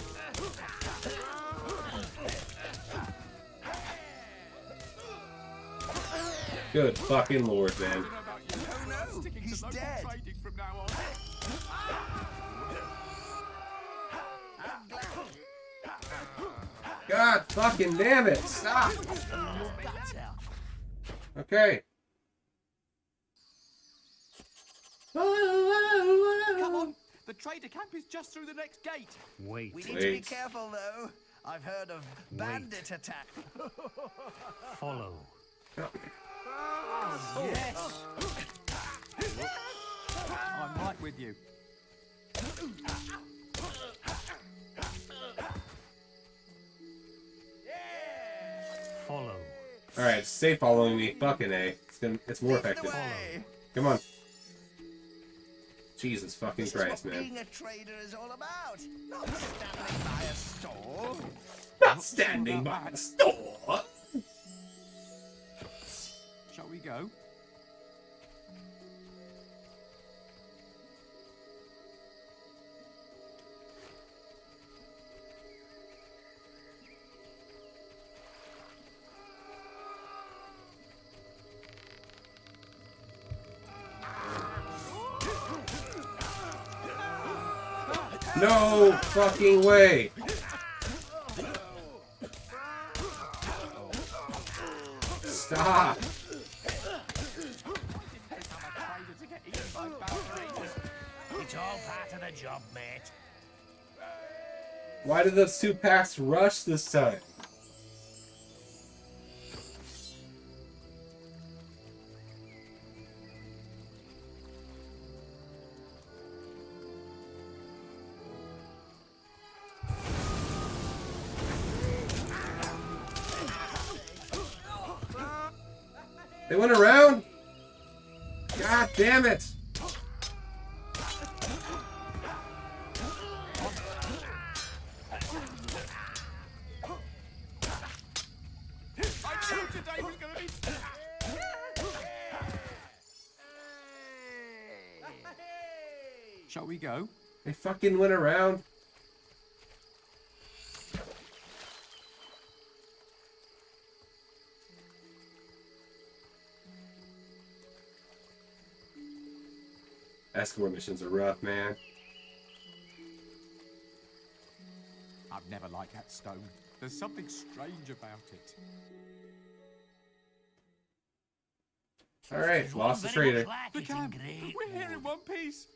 Good fucking lord, man. Oh no, he's dead. God fucking damn it! Stop! Okay. Come on, the camp is just through the next gate. Wait. We need to be careful though. I've heard of bandit attack. Follow. Yes. I'm right with you. Follow. Alright, stay following me. Fucking A. It's gonna it's more effective. Come on. Jesus fucking This Christ, man. being a trader is all about. Not standing by a stall. Not standing by a store! Shall we go? Fucking way! Stop! It's all part of the job, mate. Why did those two packs rush this time? Be. Shall we go? They fucking went around. Escort missions are rough, man. I've never liked that stone. There's something strange about it. Alright, lost the trader. The camp! We're here in one piece!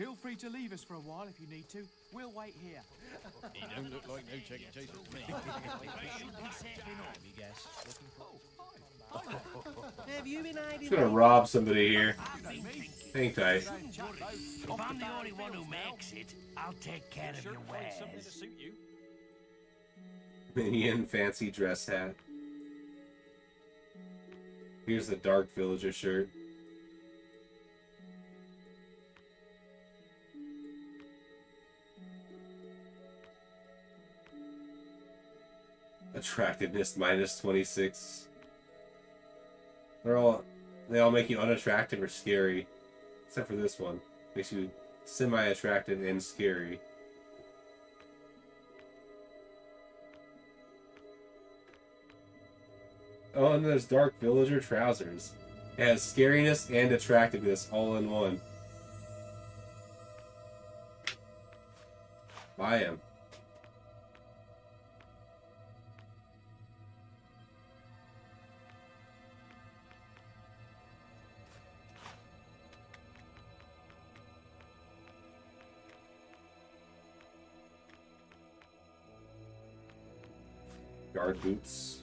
Feel free to leave us for a while if you need to. We'll wait here. He don't look like no chicken chaser to me. Have you been hiding? Just gonna rob somebody here. Hang tight. If I'm the only one who makes it, I'll take care of your Find something to wares. suit you. Minion fancy dress hat. Here's the dark villager shirt. Attractiveness minus 26. They're all they all make you unattractive or scary. Except for this one. Makes you semi attractive and scary. Oh, and there's Dark Villager trousers. It has scariness and attractiveness all in one. Buy him. Guard boots.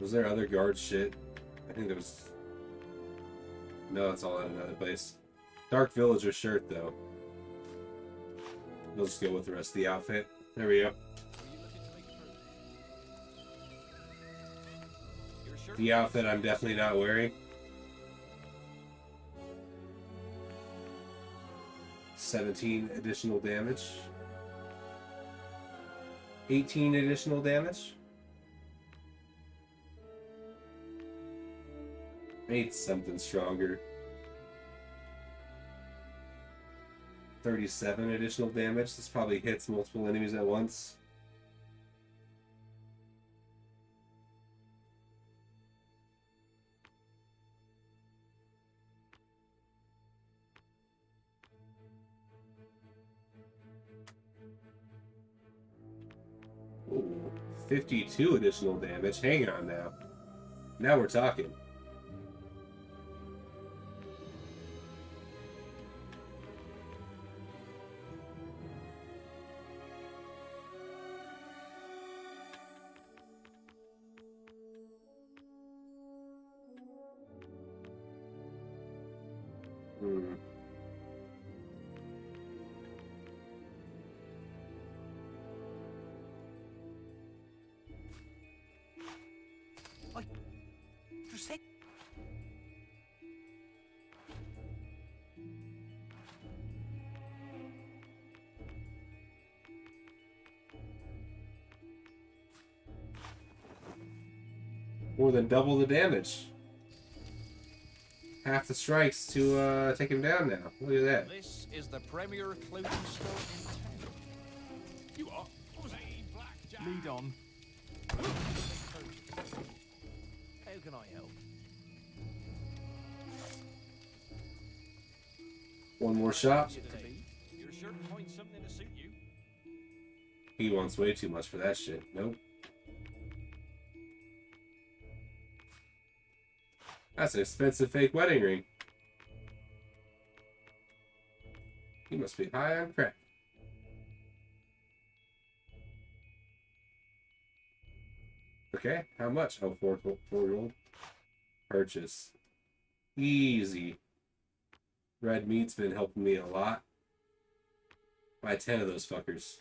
Was there other guard shit? I think there was. No, it's all in another place. Dark Villager shirt, though. We'll just go with the rest of the outfit. There we go. The outfit I'm definitely not wearing. Seventeen additional damage. Eighteen additional damage. Made something stronger. 37 additional damage. This probably hits multiple enemies at once. 52 additional damage. Hang on now. Now we're talking. More double the damage. Half the strikes to uh, take him down now. Look at that. This is the premier clothing store in town. You are? What was that? Blackjack. Lead on. How can I help? One more shot. You're sure to find something to suit you. He wants way too much for that shit. Nope. That's an expensive fake wedding ring. He must be high on crack. Okay, how much? Oh, four, four gold. Purchase. Easy. Red meat's been helping me a lot. Buy 10 of those fuckers.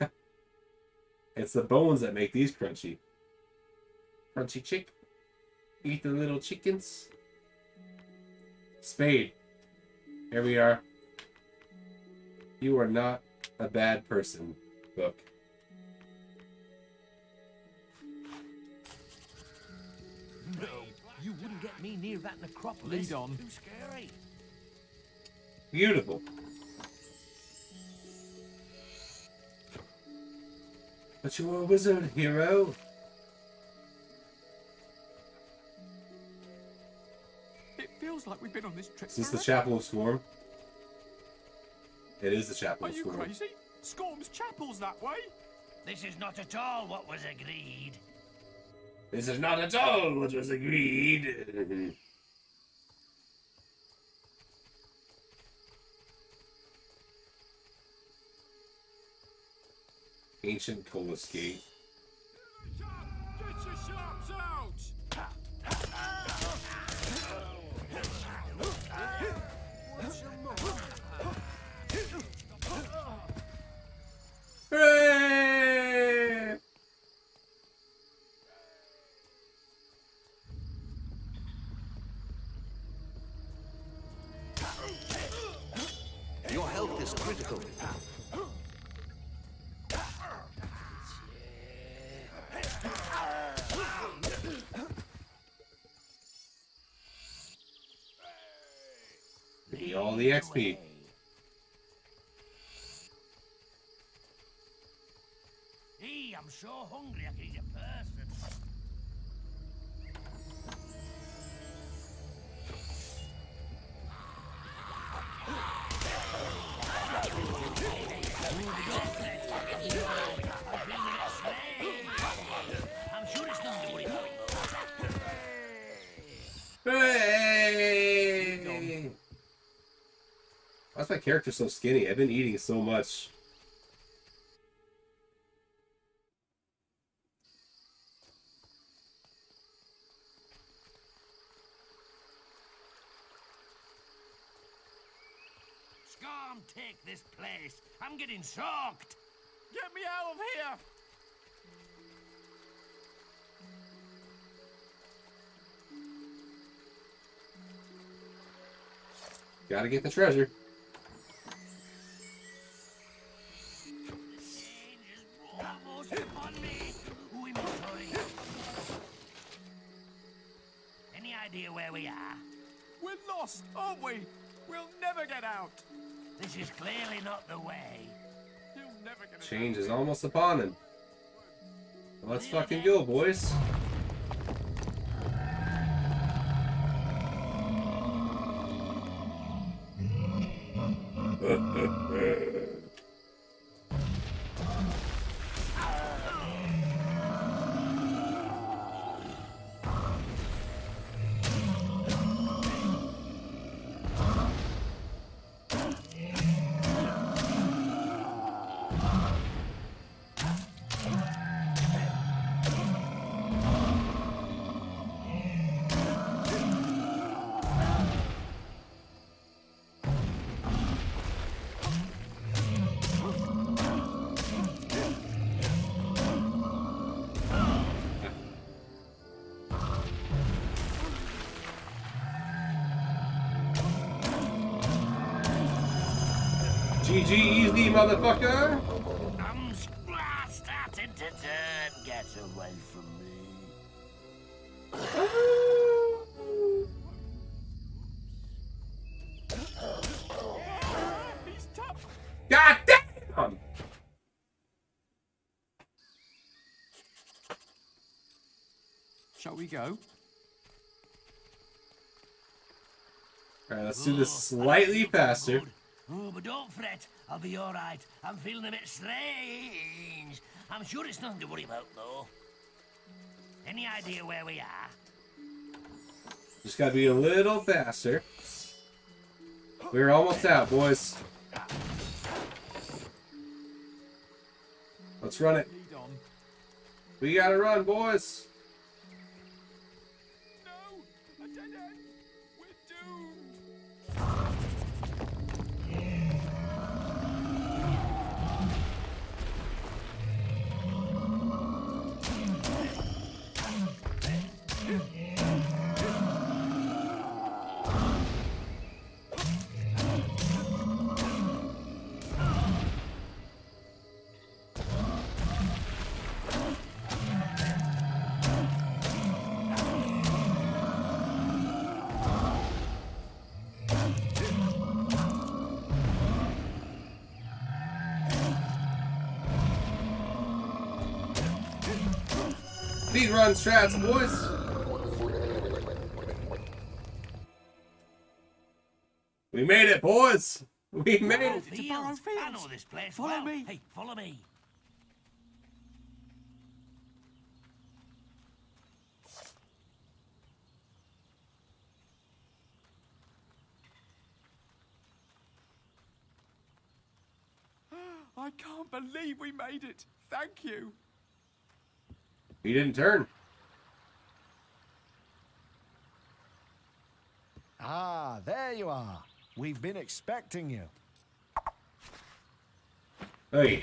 it's the bones that make these crunchy. Crunchy chick. Eat the little chickens. Spade. Here we are. You are not a bad person, book. No, you wouldn't get me near that necropolis. Lead on. Too scary. Beautiful. But you're a wizard, hero. Feels like we've been on this trip. Is this the. Chapel of Skorm? It is the Chapel Are of you crazy? Skorm's Chapel's that way. This is not at all what was agreed. This is not at all what was agreed. Ancient Cullis the XP. Why's my character so skinny? I've been eating so much. Come, take this place. I'm getting soaked. Get me out of here! Gotta get the treasure. Upon him. Let's fucking go, boys. Motherfucker! I'm starting to turn. Get away from me. God damn! Shall we go? Alright, let's do this slightly faster. Oh, but don't fret. I'll be all right. I'm feeling a bit strange. I'm sure it's nothing to worry about, though. Any idea where we are? Just gotta be a little faster. We're almost out, boys. Let's run it. We gotta run, boys. Speed run strats, boys. We made it, boys. We made it. Fields. I know this place Follow well. me. Hey, follow me. I can't believe we made it. Thank you. He didn't turn. Ah, there you are. We've been expecting you. Hey.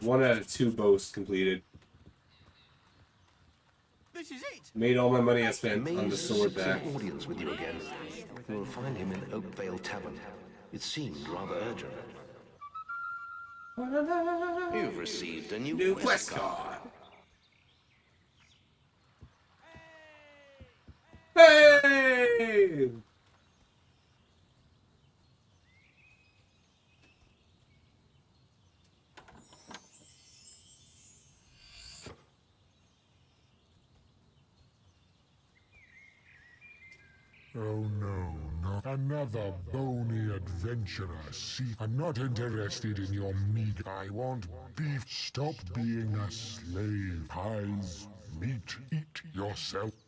One out of two boasts completed. This is it. Made all my money I spent on the sword seeks back. audience with you again. You will find him in Oakvale Tavern. It seemed rather urgent. You've received a new, New quest, quest card. Hey! Oh no, not another bony adventurer. See, I'm not interested in your meat. I want beef. Stop being a slave. Pies, meat, eat yourself.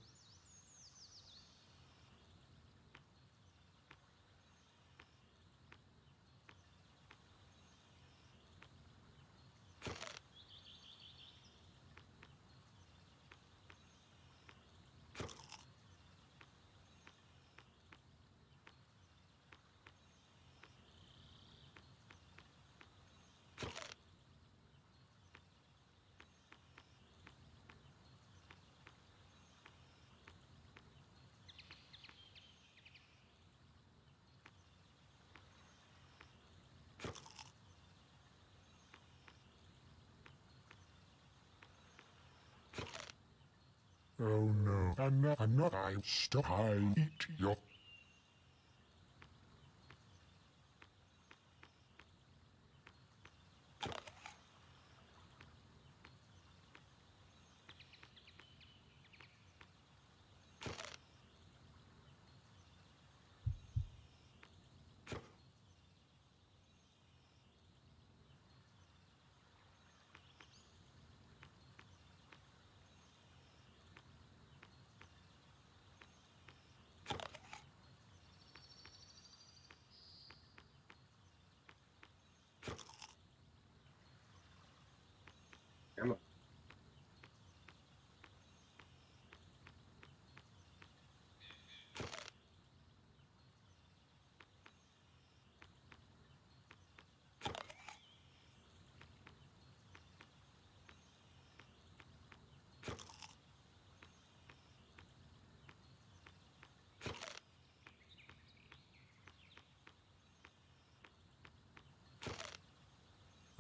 I'm not, I'm stop, I eat your Come on.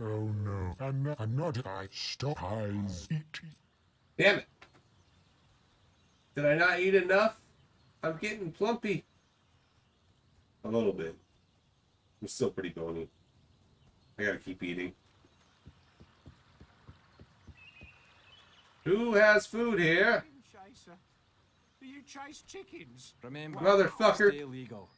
Oh no, I'm not, I'm not, I stop, I eat Damn it. Did I not eat enough? I'm getting plumpy. A little bit. I'm still pretty bony. I gotta keep eating. Who has food here? Chaser. Do you chase chickens? Remember, Motherfucker. Stay illegal.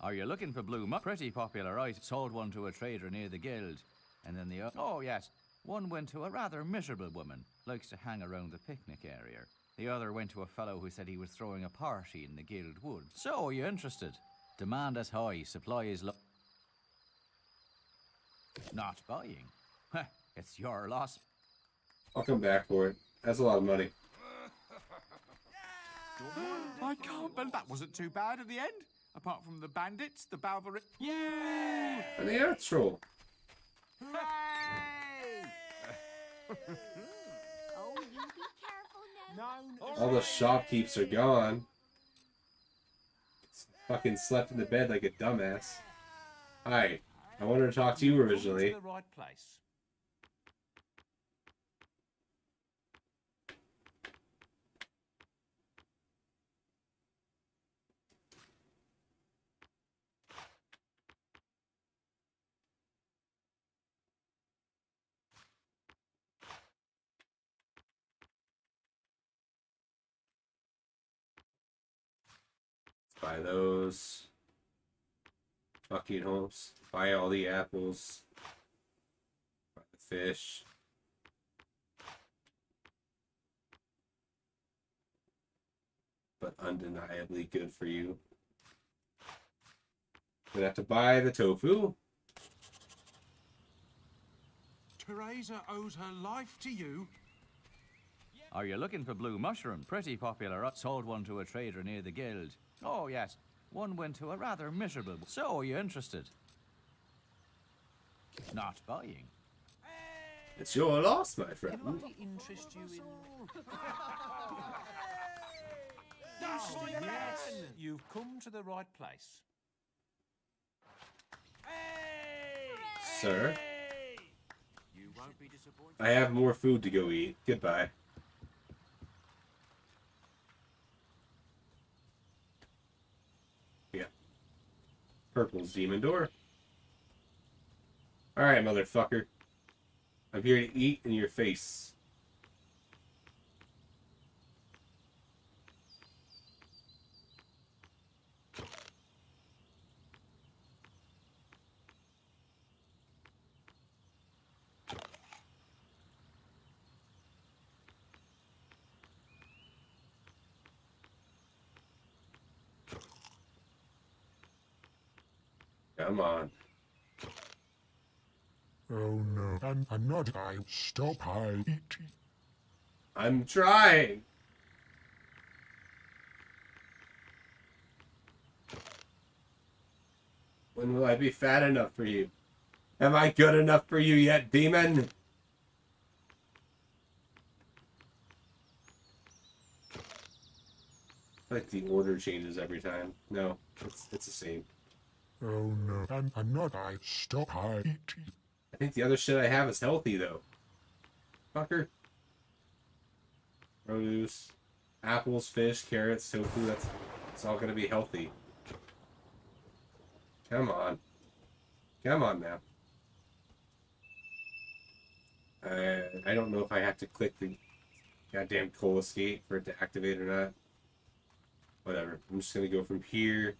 Are you looking for blue muck? Pretty popular, right? Sold one to a trader near the guild. And then the other... Oh, yes. One went to a rather miserable woman. Likes to hang around the picnic area. The other went to a fellow who said he was throwing a party in the guild wood. So, are you interested? Demand is high, supply is low. Not buying. Heh, it's your loss. I'll come back for it. That's a lot of money. I can't believe that wasn't too bad at the end. Apart from the bandits, the Balverine. Yeah! And the Earth Troll. Oh, you be careful now. All the shopkeeps are gone. Fucking slept in the bed like a dumbass. Hi. I wanted to talk to you originally. The right place. Buy those. Fucking homes. Buy all the apples. Buy the fish. But undeniably good for you. Gonna have to buy the tofu. Theresa owes her life to you. Are you looking for blue mushroom? Pretty popular. I sold one to a trader near the guild. Oh, yes. One went to a rather miserable... So, are you interested? Not buying. It's your loss, my friend. Can I interest you in... That's Oh, yes, you've come to the right place. Sir, You won't be disappointed. I have more food to go eat. Goodbye. Purple's demon door. Alright, motherfucker. I'm here to eat in your face. Come on. Oh no, I'm, I'm not, I stop, I eat I'm trying. When will I be fat enough for you? Am I good enough for you yet, demon? Like the order changes every time. No, it's it's the same. Oh no, I'm, I'm not, I stop, I I think the other shit I have is healthy though. fucker. Produce. Apples, fish, carrots, tofu. That's, it's all gonna be healthy. Come on. Come on, now. Uh, I don't know if I have to click the goddamn coal escape for it to activate or not. Whatever. I'm just gonna go from here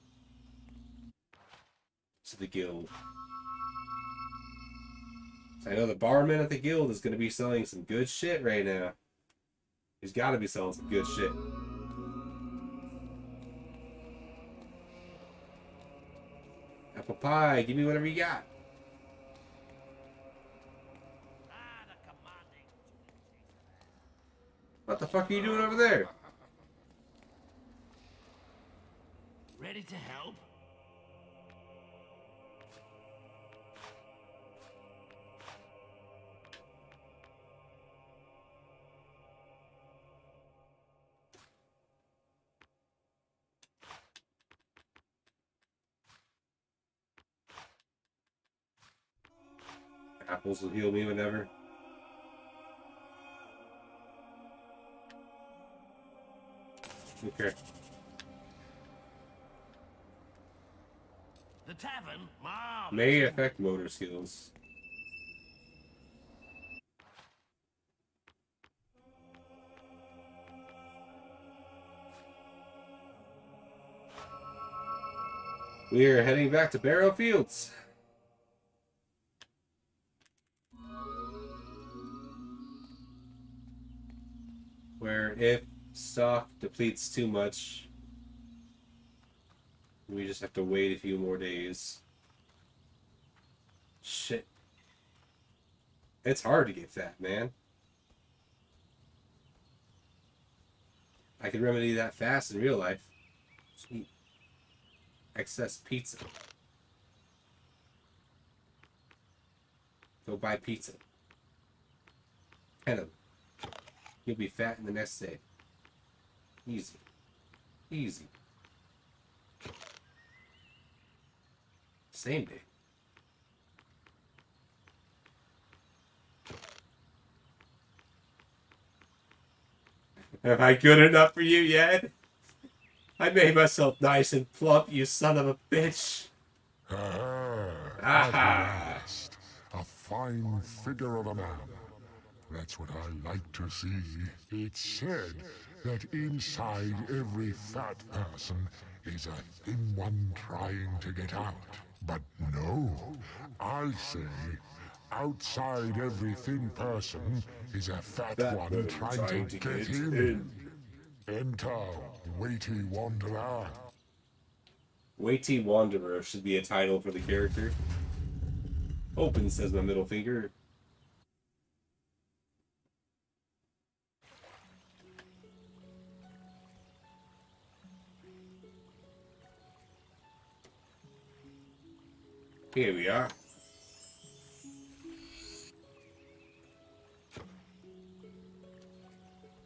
to the guild. I know the barman at the guild is gonna be selling some good shit right now. He's gotta be selling some good shit. Apple pie, give me whatever you got. What the fuck are you doing over there? Ready to help? Apples will heal me whenever. Okay. The tavern? Marvelous. May affect motor skills. We are heading back to Barrow Fields. Where if stock depletes too much, we just have to wait a few more days. Shit. It's hard to get fat, man. I could remedy that fast in real life. Eat excess pizza. Go buy pizza. Ten of them. You'll be fat in the next day. Easy. Easy. Same day. Am I good enough for you yet? I made myself nice and plump, you son of a bitch. Ah, last. A fine figure of a man. That's what I like to see. It's said that inside every fat person is a thin one trying to get out. But no, I say outside every thin person is a fat, one one trying, trying to, to get, get in. in. Enter, weighty wanderer. Weighty Wanderer should be a title for the character. Open, says my middle finger. Here we are.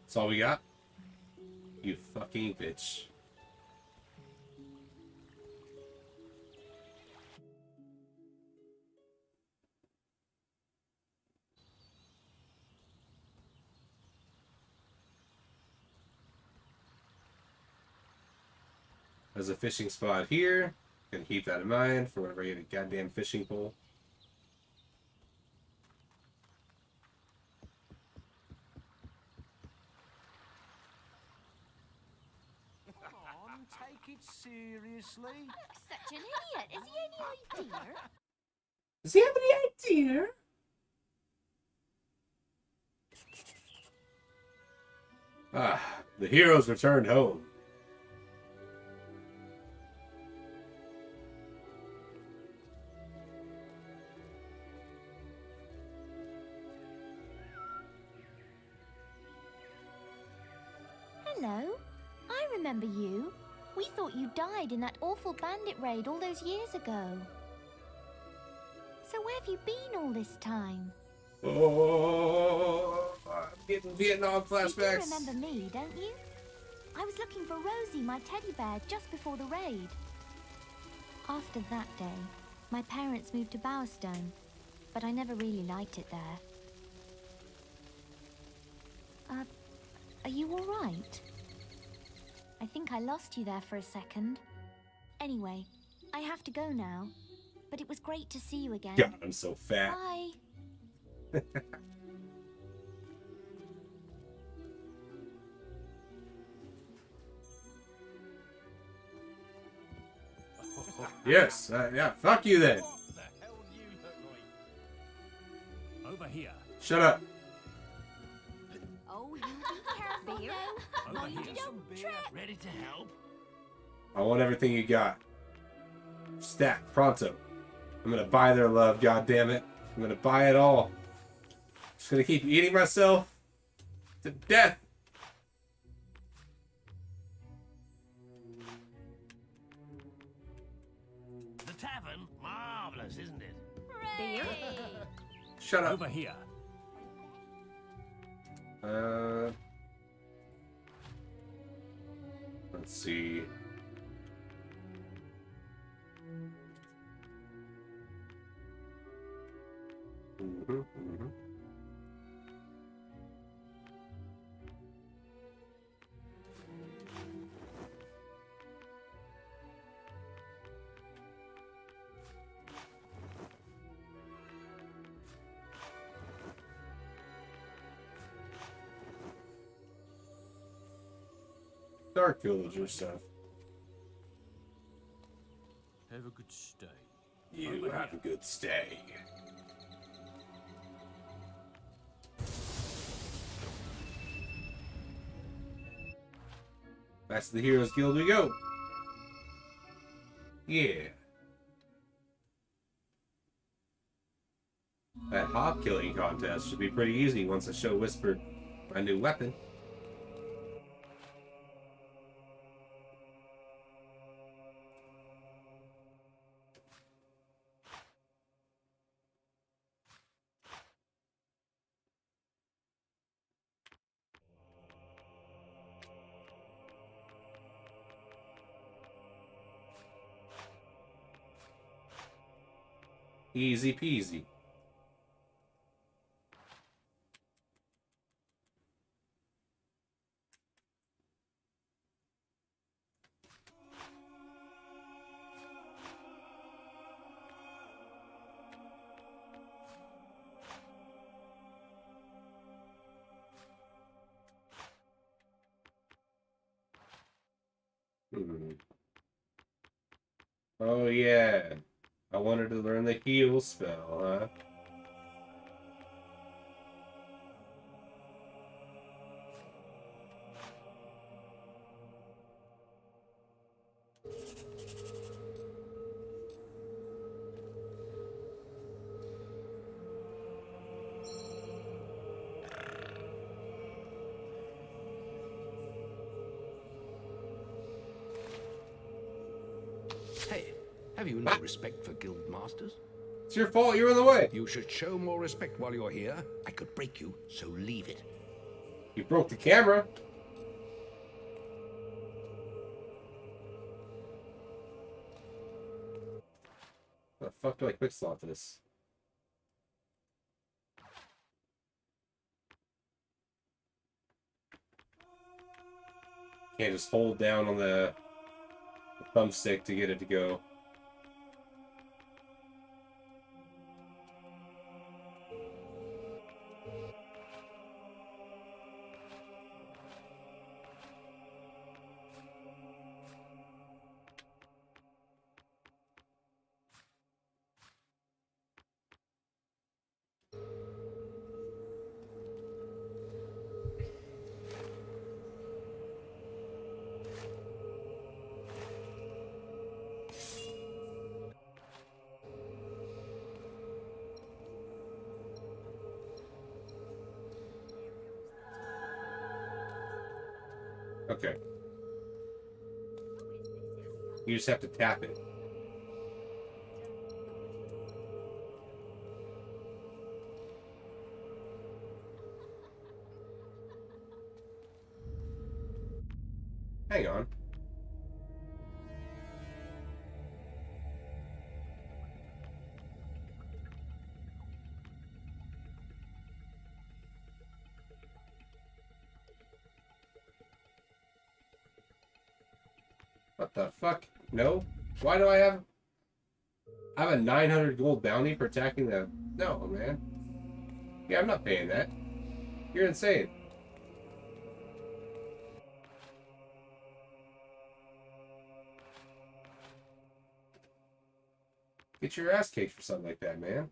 That's all we got? You fucking bitch. There's a fishing spot here. Gonna keep that in mind for whenever I get a goddamn fishing pole. Come on, take it seriously. Such an idiot. Is he any idea? Does he have any idea? Ah, the heroes returned home. Remember you. We thought you died in that awful bandit raid all those years ago. So where have you been all this time? Oh, I'm getting Vietnam You do flashbacks. remember me, don't you? I was looking for Rosie, my teddy bear, just before the raid. After that day, my parents moved to Bowerstone, but I never really liked it there. Uh, are you alright? I think I lost you there for a second. Anyway, I have to go now. But it was great to see you again. God, I'm so fat. Bye. Yes, uh, yeah, fuck you then. Over here. Shut up. Oh, you be careful now. Over here. Ready to help? I want everything you got. Stat, pronto. I'm gonna buy their love, God damn it! I'm gonna buy it all. Just gonna keep eating myself to death. The tavern? Marvelous, isn't it? Hooray! Shut up. Over here. Uh, let's see. Mhm, mhm. Dark Villager stuff. Have a good stay. You have a good stay. Back to the Heroes Guild we go. Yeah. That hog killing contest should be pretty easy once I show Whisper my new weapon. Easy peasy. Spell, huh? Hey, have you no respect for guild masters? It's your fault, you're in the way. You should show more respect while you're here. I could break you, so leave it. You broke the camera. How the fuck do I quick slot this? Can't just hold down on the, the thumbstick to get it to go. Just have to tap it. No? Why do I have... I have a 900 gold bounty for attacking the... No, man. Yeah, I'm not paying that. You're insane. Get your ass kicked for something like that, man.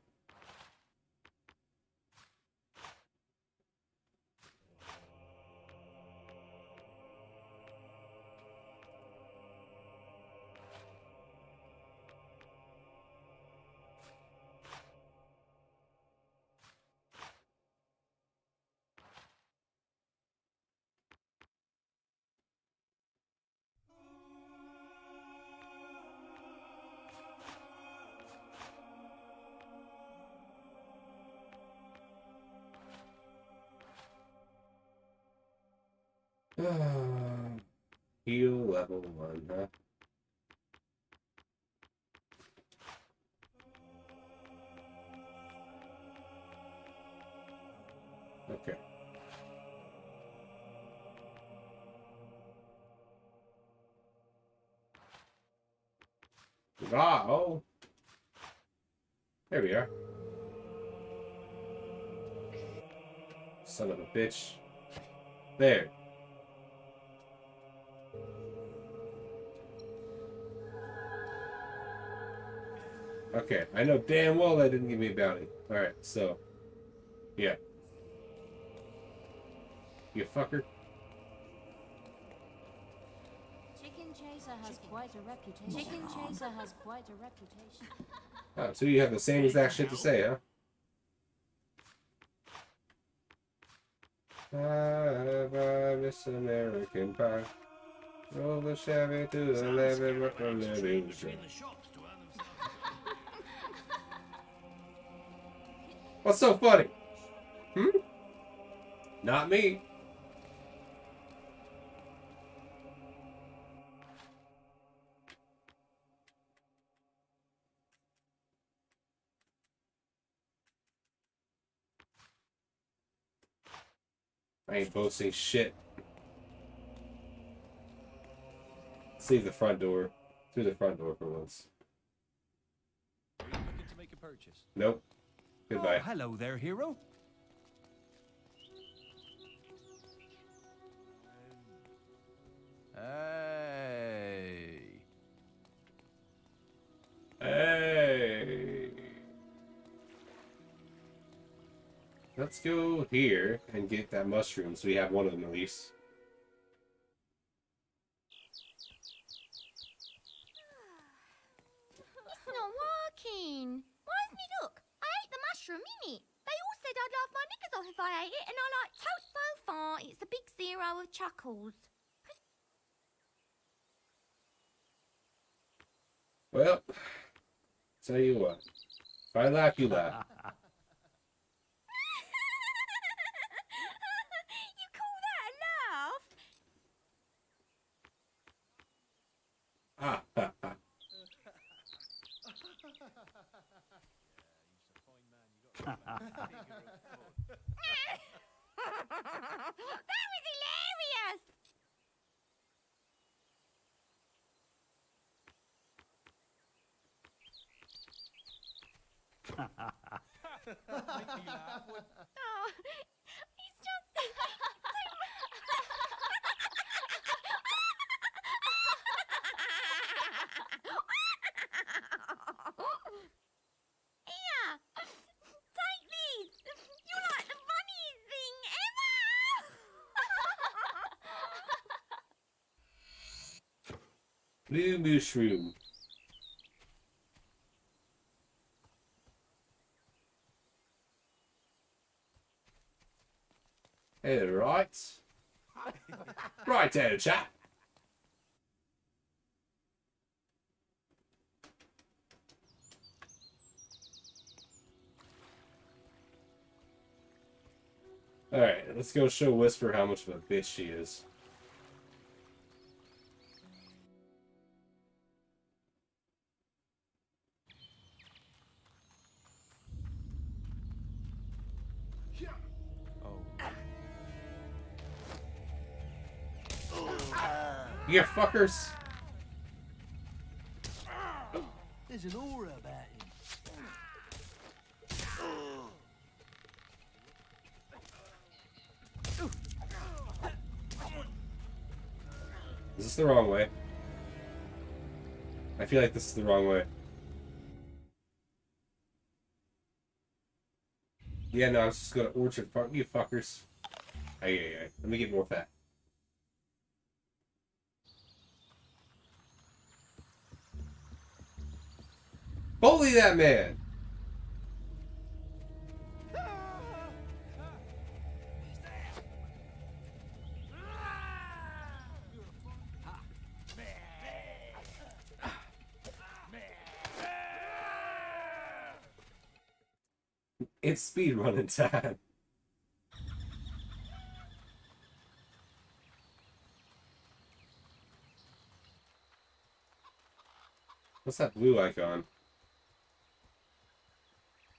One. Okay. Oh. There we are. Son of a bitch. There. I know damn well that didn't give me a bounty. Alright, so. Yeah. You fucker. Chicken Chaser has quite a reputation. Chicken Chaser has quite a reputation. Oh, so you have the same exact shit to say, huh? Bye, Miss American Pie. Roll the Chevy to the levee, revolution. What's so funny? Hmm? Not me. I ain't boasting shit. Leave the front door. Through the front door for once. Looking to make a purchase. Nope. Goodbye. Oh, hello there, hero. Hey. Hey. Let's go here and get that mushroom so we have one of them at least. It's not working. Why isn't it look? I ate the mushroom, innit? They all said I'd laugh my knickers off if I ate it, and I like toast so far. It's a big zero of chuckles. Well, tell you what. If I laugh, you laugh. you call that a laugh? Ah, ha, ha. that was hilarious! Oh, he's just. Here, take this. You're like the funniest thing ever. Blue mushroom. Hey, right. Alright, let's go show Whisper how much of a bitch she is. Fuckers. There's an aura about him. Is this the wrong way? I feel like this is the wrong way. Yeah, no, I was just going to Orchard Farm. You fuckers. Hey, hey, hey. Let me get more fat. Bully that man! It's speed running time. What's that blue icon?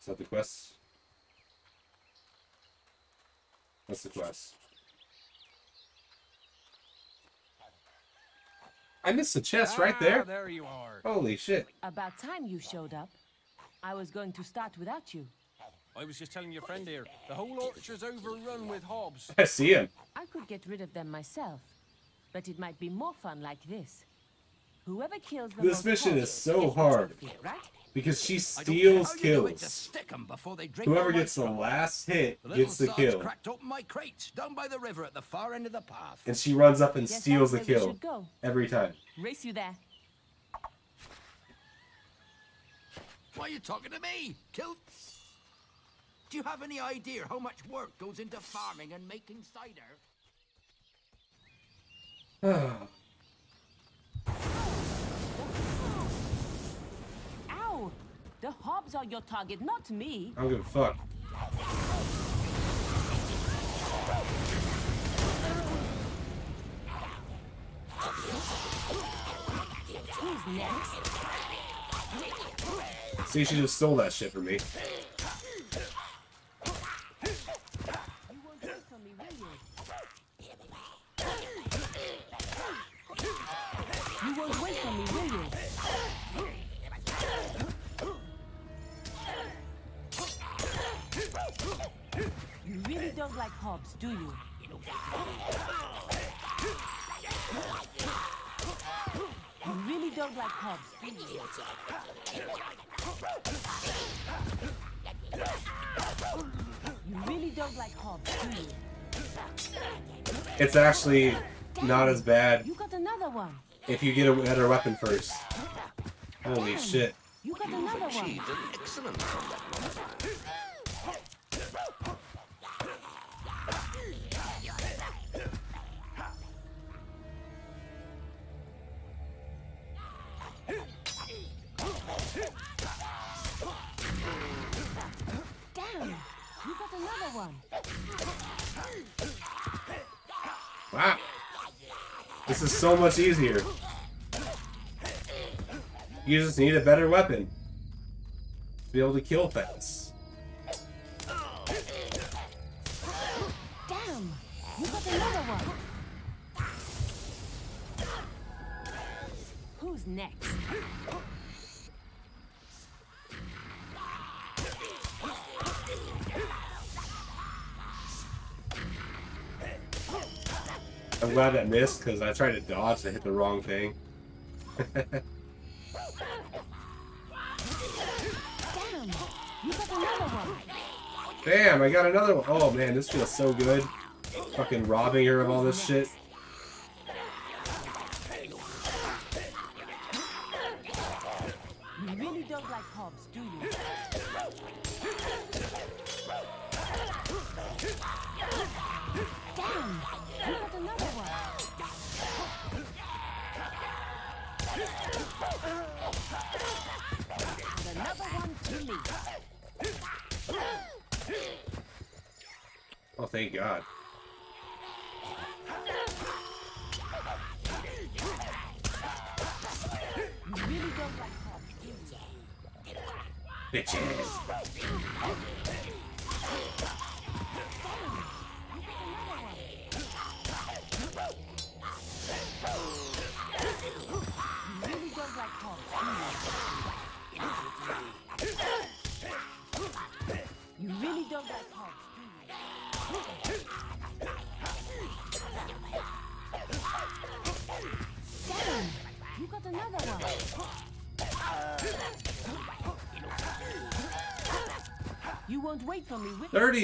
Is that the quest? What's the quest? I missed the chest right there. Ah, there you are. Holy shit. About time you showed up. I was going to start without you. I was just telling your friend here, the whole orchard's overrun with hobs. I see him. I could get rid of them myself, but it might be more fun like this. Whoever kills the This mission hobs is so hard trophy, right? Because she I don't care steals how you do it, kills. just stick 'em before they drink Whoever gets the last hit gets the kill. cracked open my crates down by the river at the far end of the path. And she runs up and steals the that's where we kill every time. Race you there. Why are you talking to me? Kill. Do you have any idea how much work goes into farming and making cider? Oh, The hobs are your target, not me. I don't give a fuck. Who's next? See, she just stole that shit from me. Really don't like hobs, do you? You really don't like hobs, do you? You really don't like hobs, do you? It's actually not as bad You got another one. if you get a better weapon first. Holy hmm. shit. You got another one. You got another one. Wow. This is so much easier. You just need a better weapon to be able to kill things. Glad that missed because I tried to dodge to hit the wrong thing. Damn! I got another one. Oh man, this feels so good. Fucking robbing her of all this shit.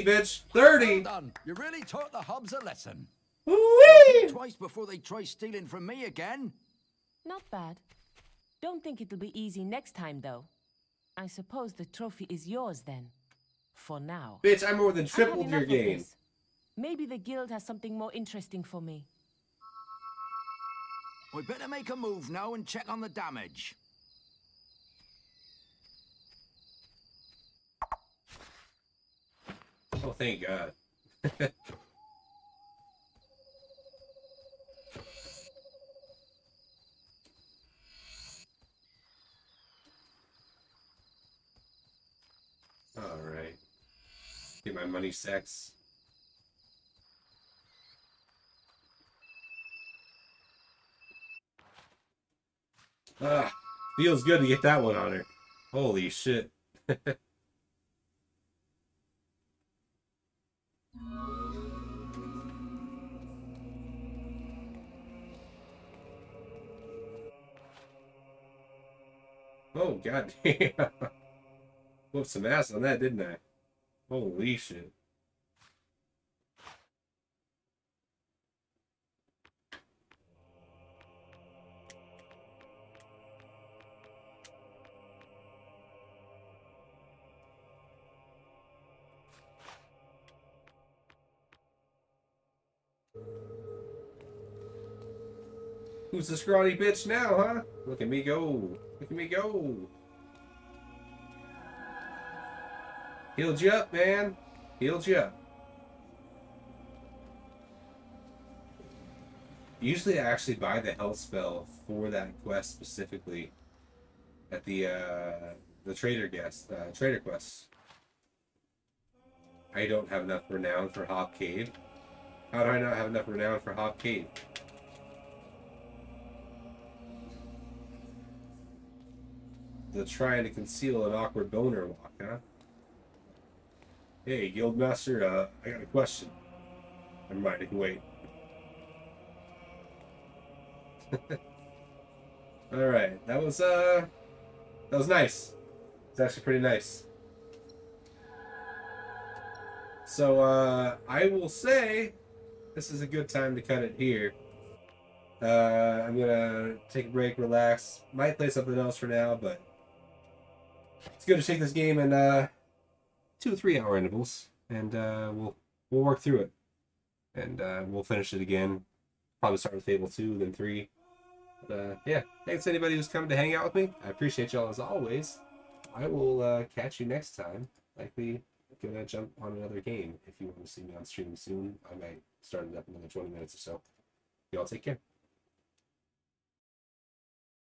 30, bitch. 30. Well done. You really taught the hubs a lesson. Woo-wee! Twice before they try stealing from me again. Not bad. Don't think it'll be easy next time, though. I suppose the trophy is yours then. For now. Bitch, I more than I've tripled your enough of gain. this. Maybe the guild has something more interesting for me. We better make a move now and check on the damage. Oh, thank God. All right. Get my money sex. Ah, feels good to get that one on her. Holy shit. Oh, god damn. Whooped some ass on that, didn't I? Holy shit. Who's the scrawny bitch now, huh? Look at me go. Look at me go. Healed you up, man. Healed you up. Usually I actually buy the health spell for that quest specifically at the uh, the trader guest uh, trader quest. I don't have enough renown for Hobbe Cave. How do I not have enough renown for Hobbe Cave? The trying to conceal an awkward boner walk, huh? Hey, Guildmaster, uh, I got a question. Never mind, I can wait. Alright, that was, uh, that was nice. It's actually pretty nice. So, uh, I will say this is a good time to cut it here. Uh, I'm gonna take a break, relax. Might play something else for now, but it's good to take this game in uh, two or three hour intervals, and uh, we'll we'll work through it, and uh, we'll finish it again. Probably start with Fable two, then three. But, uh, yeah, thanks to anybody who's coming to hang out with me. I appreciate y'all as always. I will uh, catch you next time. Likely gonna jump on another game. If you want to see me on stream soon, I might start it up another 20 minutes or so. Y'all take care.